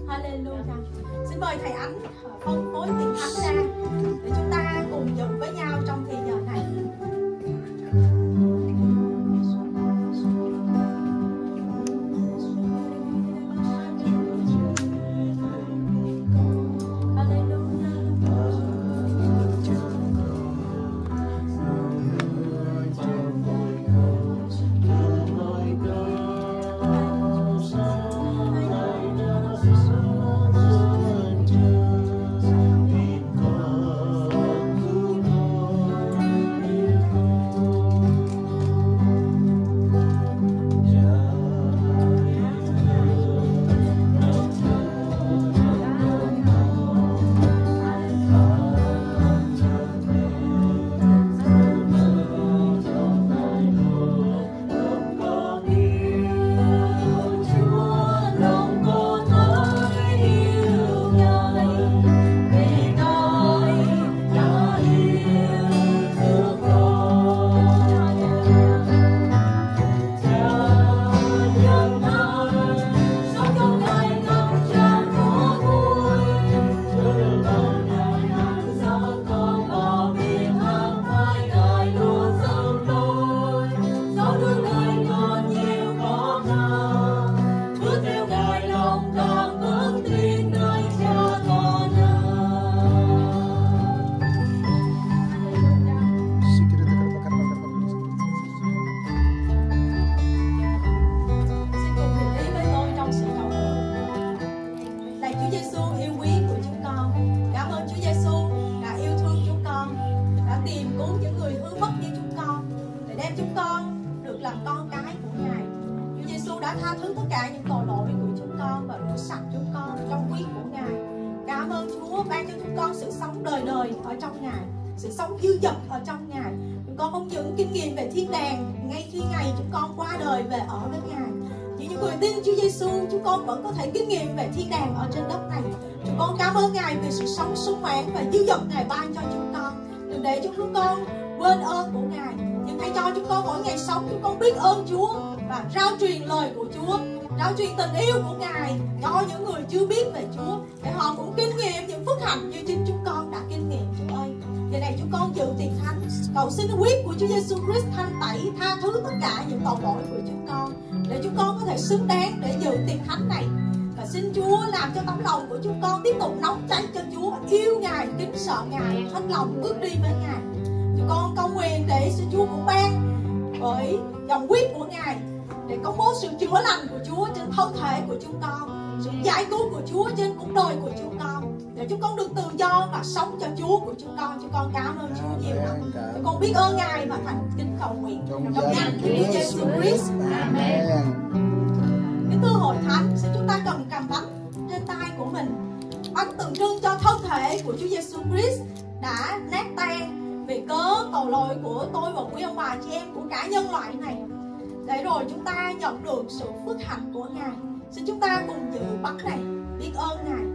Hallelujah. Xin mời thầy Ánh phân phối tiền thánh ra để chúng ta cùng dùng với nhau sống sung mãn và dư dật Ngài ban cho chúng con. Đừng để cho chúng con quên ơn của Ngài. Nhưng hãy cho chúng con mỗi ngày sống, chúng con biết ơn Chúa và rao truyền lời của Chúa, Rao truyền tình yêu của Ngài cho những người chưa biết về Chúa, để họ cũng kinh nghiệm những phước hạnh như chính chúng con đã kinh nghiệm, Chúa ơi. Giờ này chúng con dự tiền thánh. Cầu xin huyết của Chúa Giêsu Christ thanh tẩy, tha thứ tất cả những tội lỗi của chúng con, để chúng con có thể xứng đáng để dự tiền thánh này xin Chúa làm cho tấm lòng của chúng con tiếp tục nóng cháy cho Chúa yêu Ngài kính sợ Ngài hết lòng bước đi với Ngài. Chúng con cầu nguyện để xin Chúa cũng ban bởi dòng huyết của Ngài để công bố sự chữa lành của Chúa trên thân thể của chúng con sự giải cứu của Chúa trên cuộc đời của chúng con. Để chúng con được tự do và sống cho Chúa của chúng con. Chúng con cảm ơn Chúa nhiều lắm. Chúng con biết ơn Ngài và thành kính cầu nguyện. Trong danh Chúa Giêsu Christ. Amen cơ hội thánh, xin chúng ta cầm cầm bánh trên tay của mình. Bánh tượng trưng cho thân thể của Chúa Giêsu Christ đã nát tan vì cớ tội lỗi của tôi và quý ông bà chị em của cả nhân loại này. Để rồi chúng ta nhận được sự phước hạnh của Ngài xin chúng ta cùng giữ bánh này biết ơn Ngài.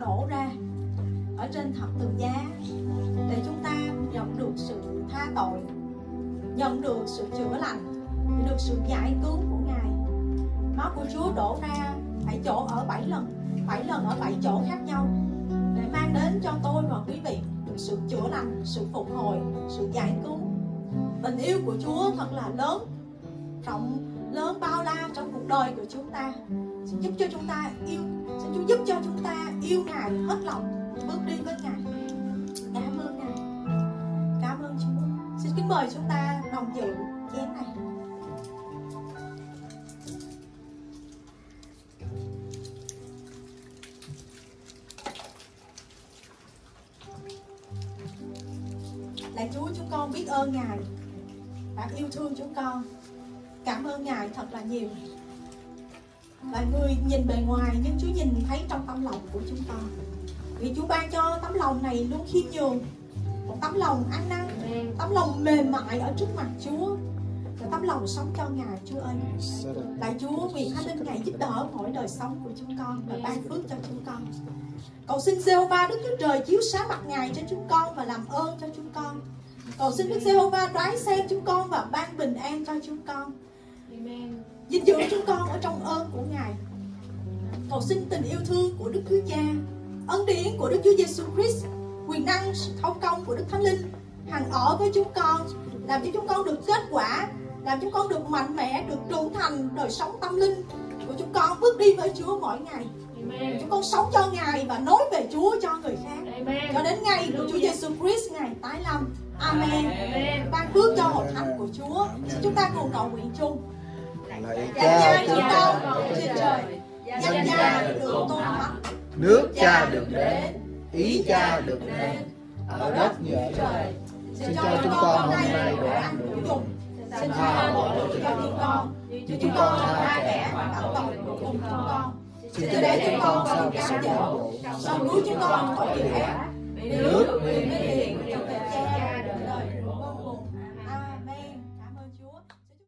Đổ ra ở trên thập tự giá để chúng ta nhận được sự tha tội, nhận được sự chữa lành, được sự giải cứu của Ngài. Máu của Chúa đổ ra bảy chỗ ở bảy lần, bảy lần ở bảy chỗ khác nhau để mang đến cho tôi và quý vị được sự chữa lành, sự phục hồi, sự giải cứu tình yêu của Chúa thật là lớn rộng lớn bao la trong cuộc đời của chúng ta xin giúp cho chúng ta yêu xin Chúa giúp cho chúng ta yêu Ngài hết lòng. Bước đi với Ngài. Cảm ơn Ngài. Cảm ơn Chúa. Xin kính mời chúng ta đồng dự chén này. Lạy Chúa, chúng con biết ơn Ngài. Đã yêu thương chúng con. Cảm ơn Ngài thật là nhiều. Là người nhìn bề ngoài nhưng Chúa nhìn thấy trong tấm lòng của chúng con Vì Chúa ban cho tấm lòng này luôn khiêm nhường Một tấm lòng ăn năn Tấm lòng mềm mại ở trước mặt Chúa. Và tấm lòng sống cho Ngài Chúa ơi. Lạy Chúa vì Thánh Linh Ngài giúp đỡ mỗi đời sống của chúng con Và ban phước cho chúng con. Cầu xin Giê-hô-va Đức Chúa Trời chiếu sáng mặt Ngài trên chúng con Và làm ơn cho chúng con. Cầu xin Đức Giê-hô-va đoái xem chúng con Và ban bình an cho chúng con gìn giữ chúng con ở trong ơn của Ngài. Cầu xin tình yêu thương của Đức Chúa Cha, ân điển của Đức Chúa Giêsu Christ, quyền năng thông công của Đức Thánh Linh hằng ở với chúng con, làm cho chúng con được kết quả, làm chúng con được mạnh mẽ, được trưởng thành đời sống tâm linh của chúng con bước đi với Chúa mỗi ngày. Chúng con sống cho Ngài và nói về Chúa cho người khác. Cho đến ngày của Chúa Giêsu Christ Ngài tái lâm. Amen. Ban phước cho hội thánh của Chúa. Chúng ta cùng cầu nguyện chung. Lạy Cha chúng chúng con trên trời, danh cha. Được tôn thánh, nước cha được đến ý cha được nên ở đất như ở trời xin cho chúng con hôm nay đồ ăn đủ dùng, xin tha tội lỗi cho chúng con, như chúng con tha kẻ phạm tội của chúng con. Xin để chúng con không cám dỗ, song cứu chúng con khỏi điều ác. Vì nước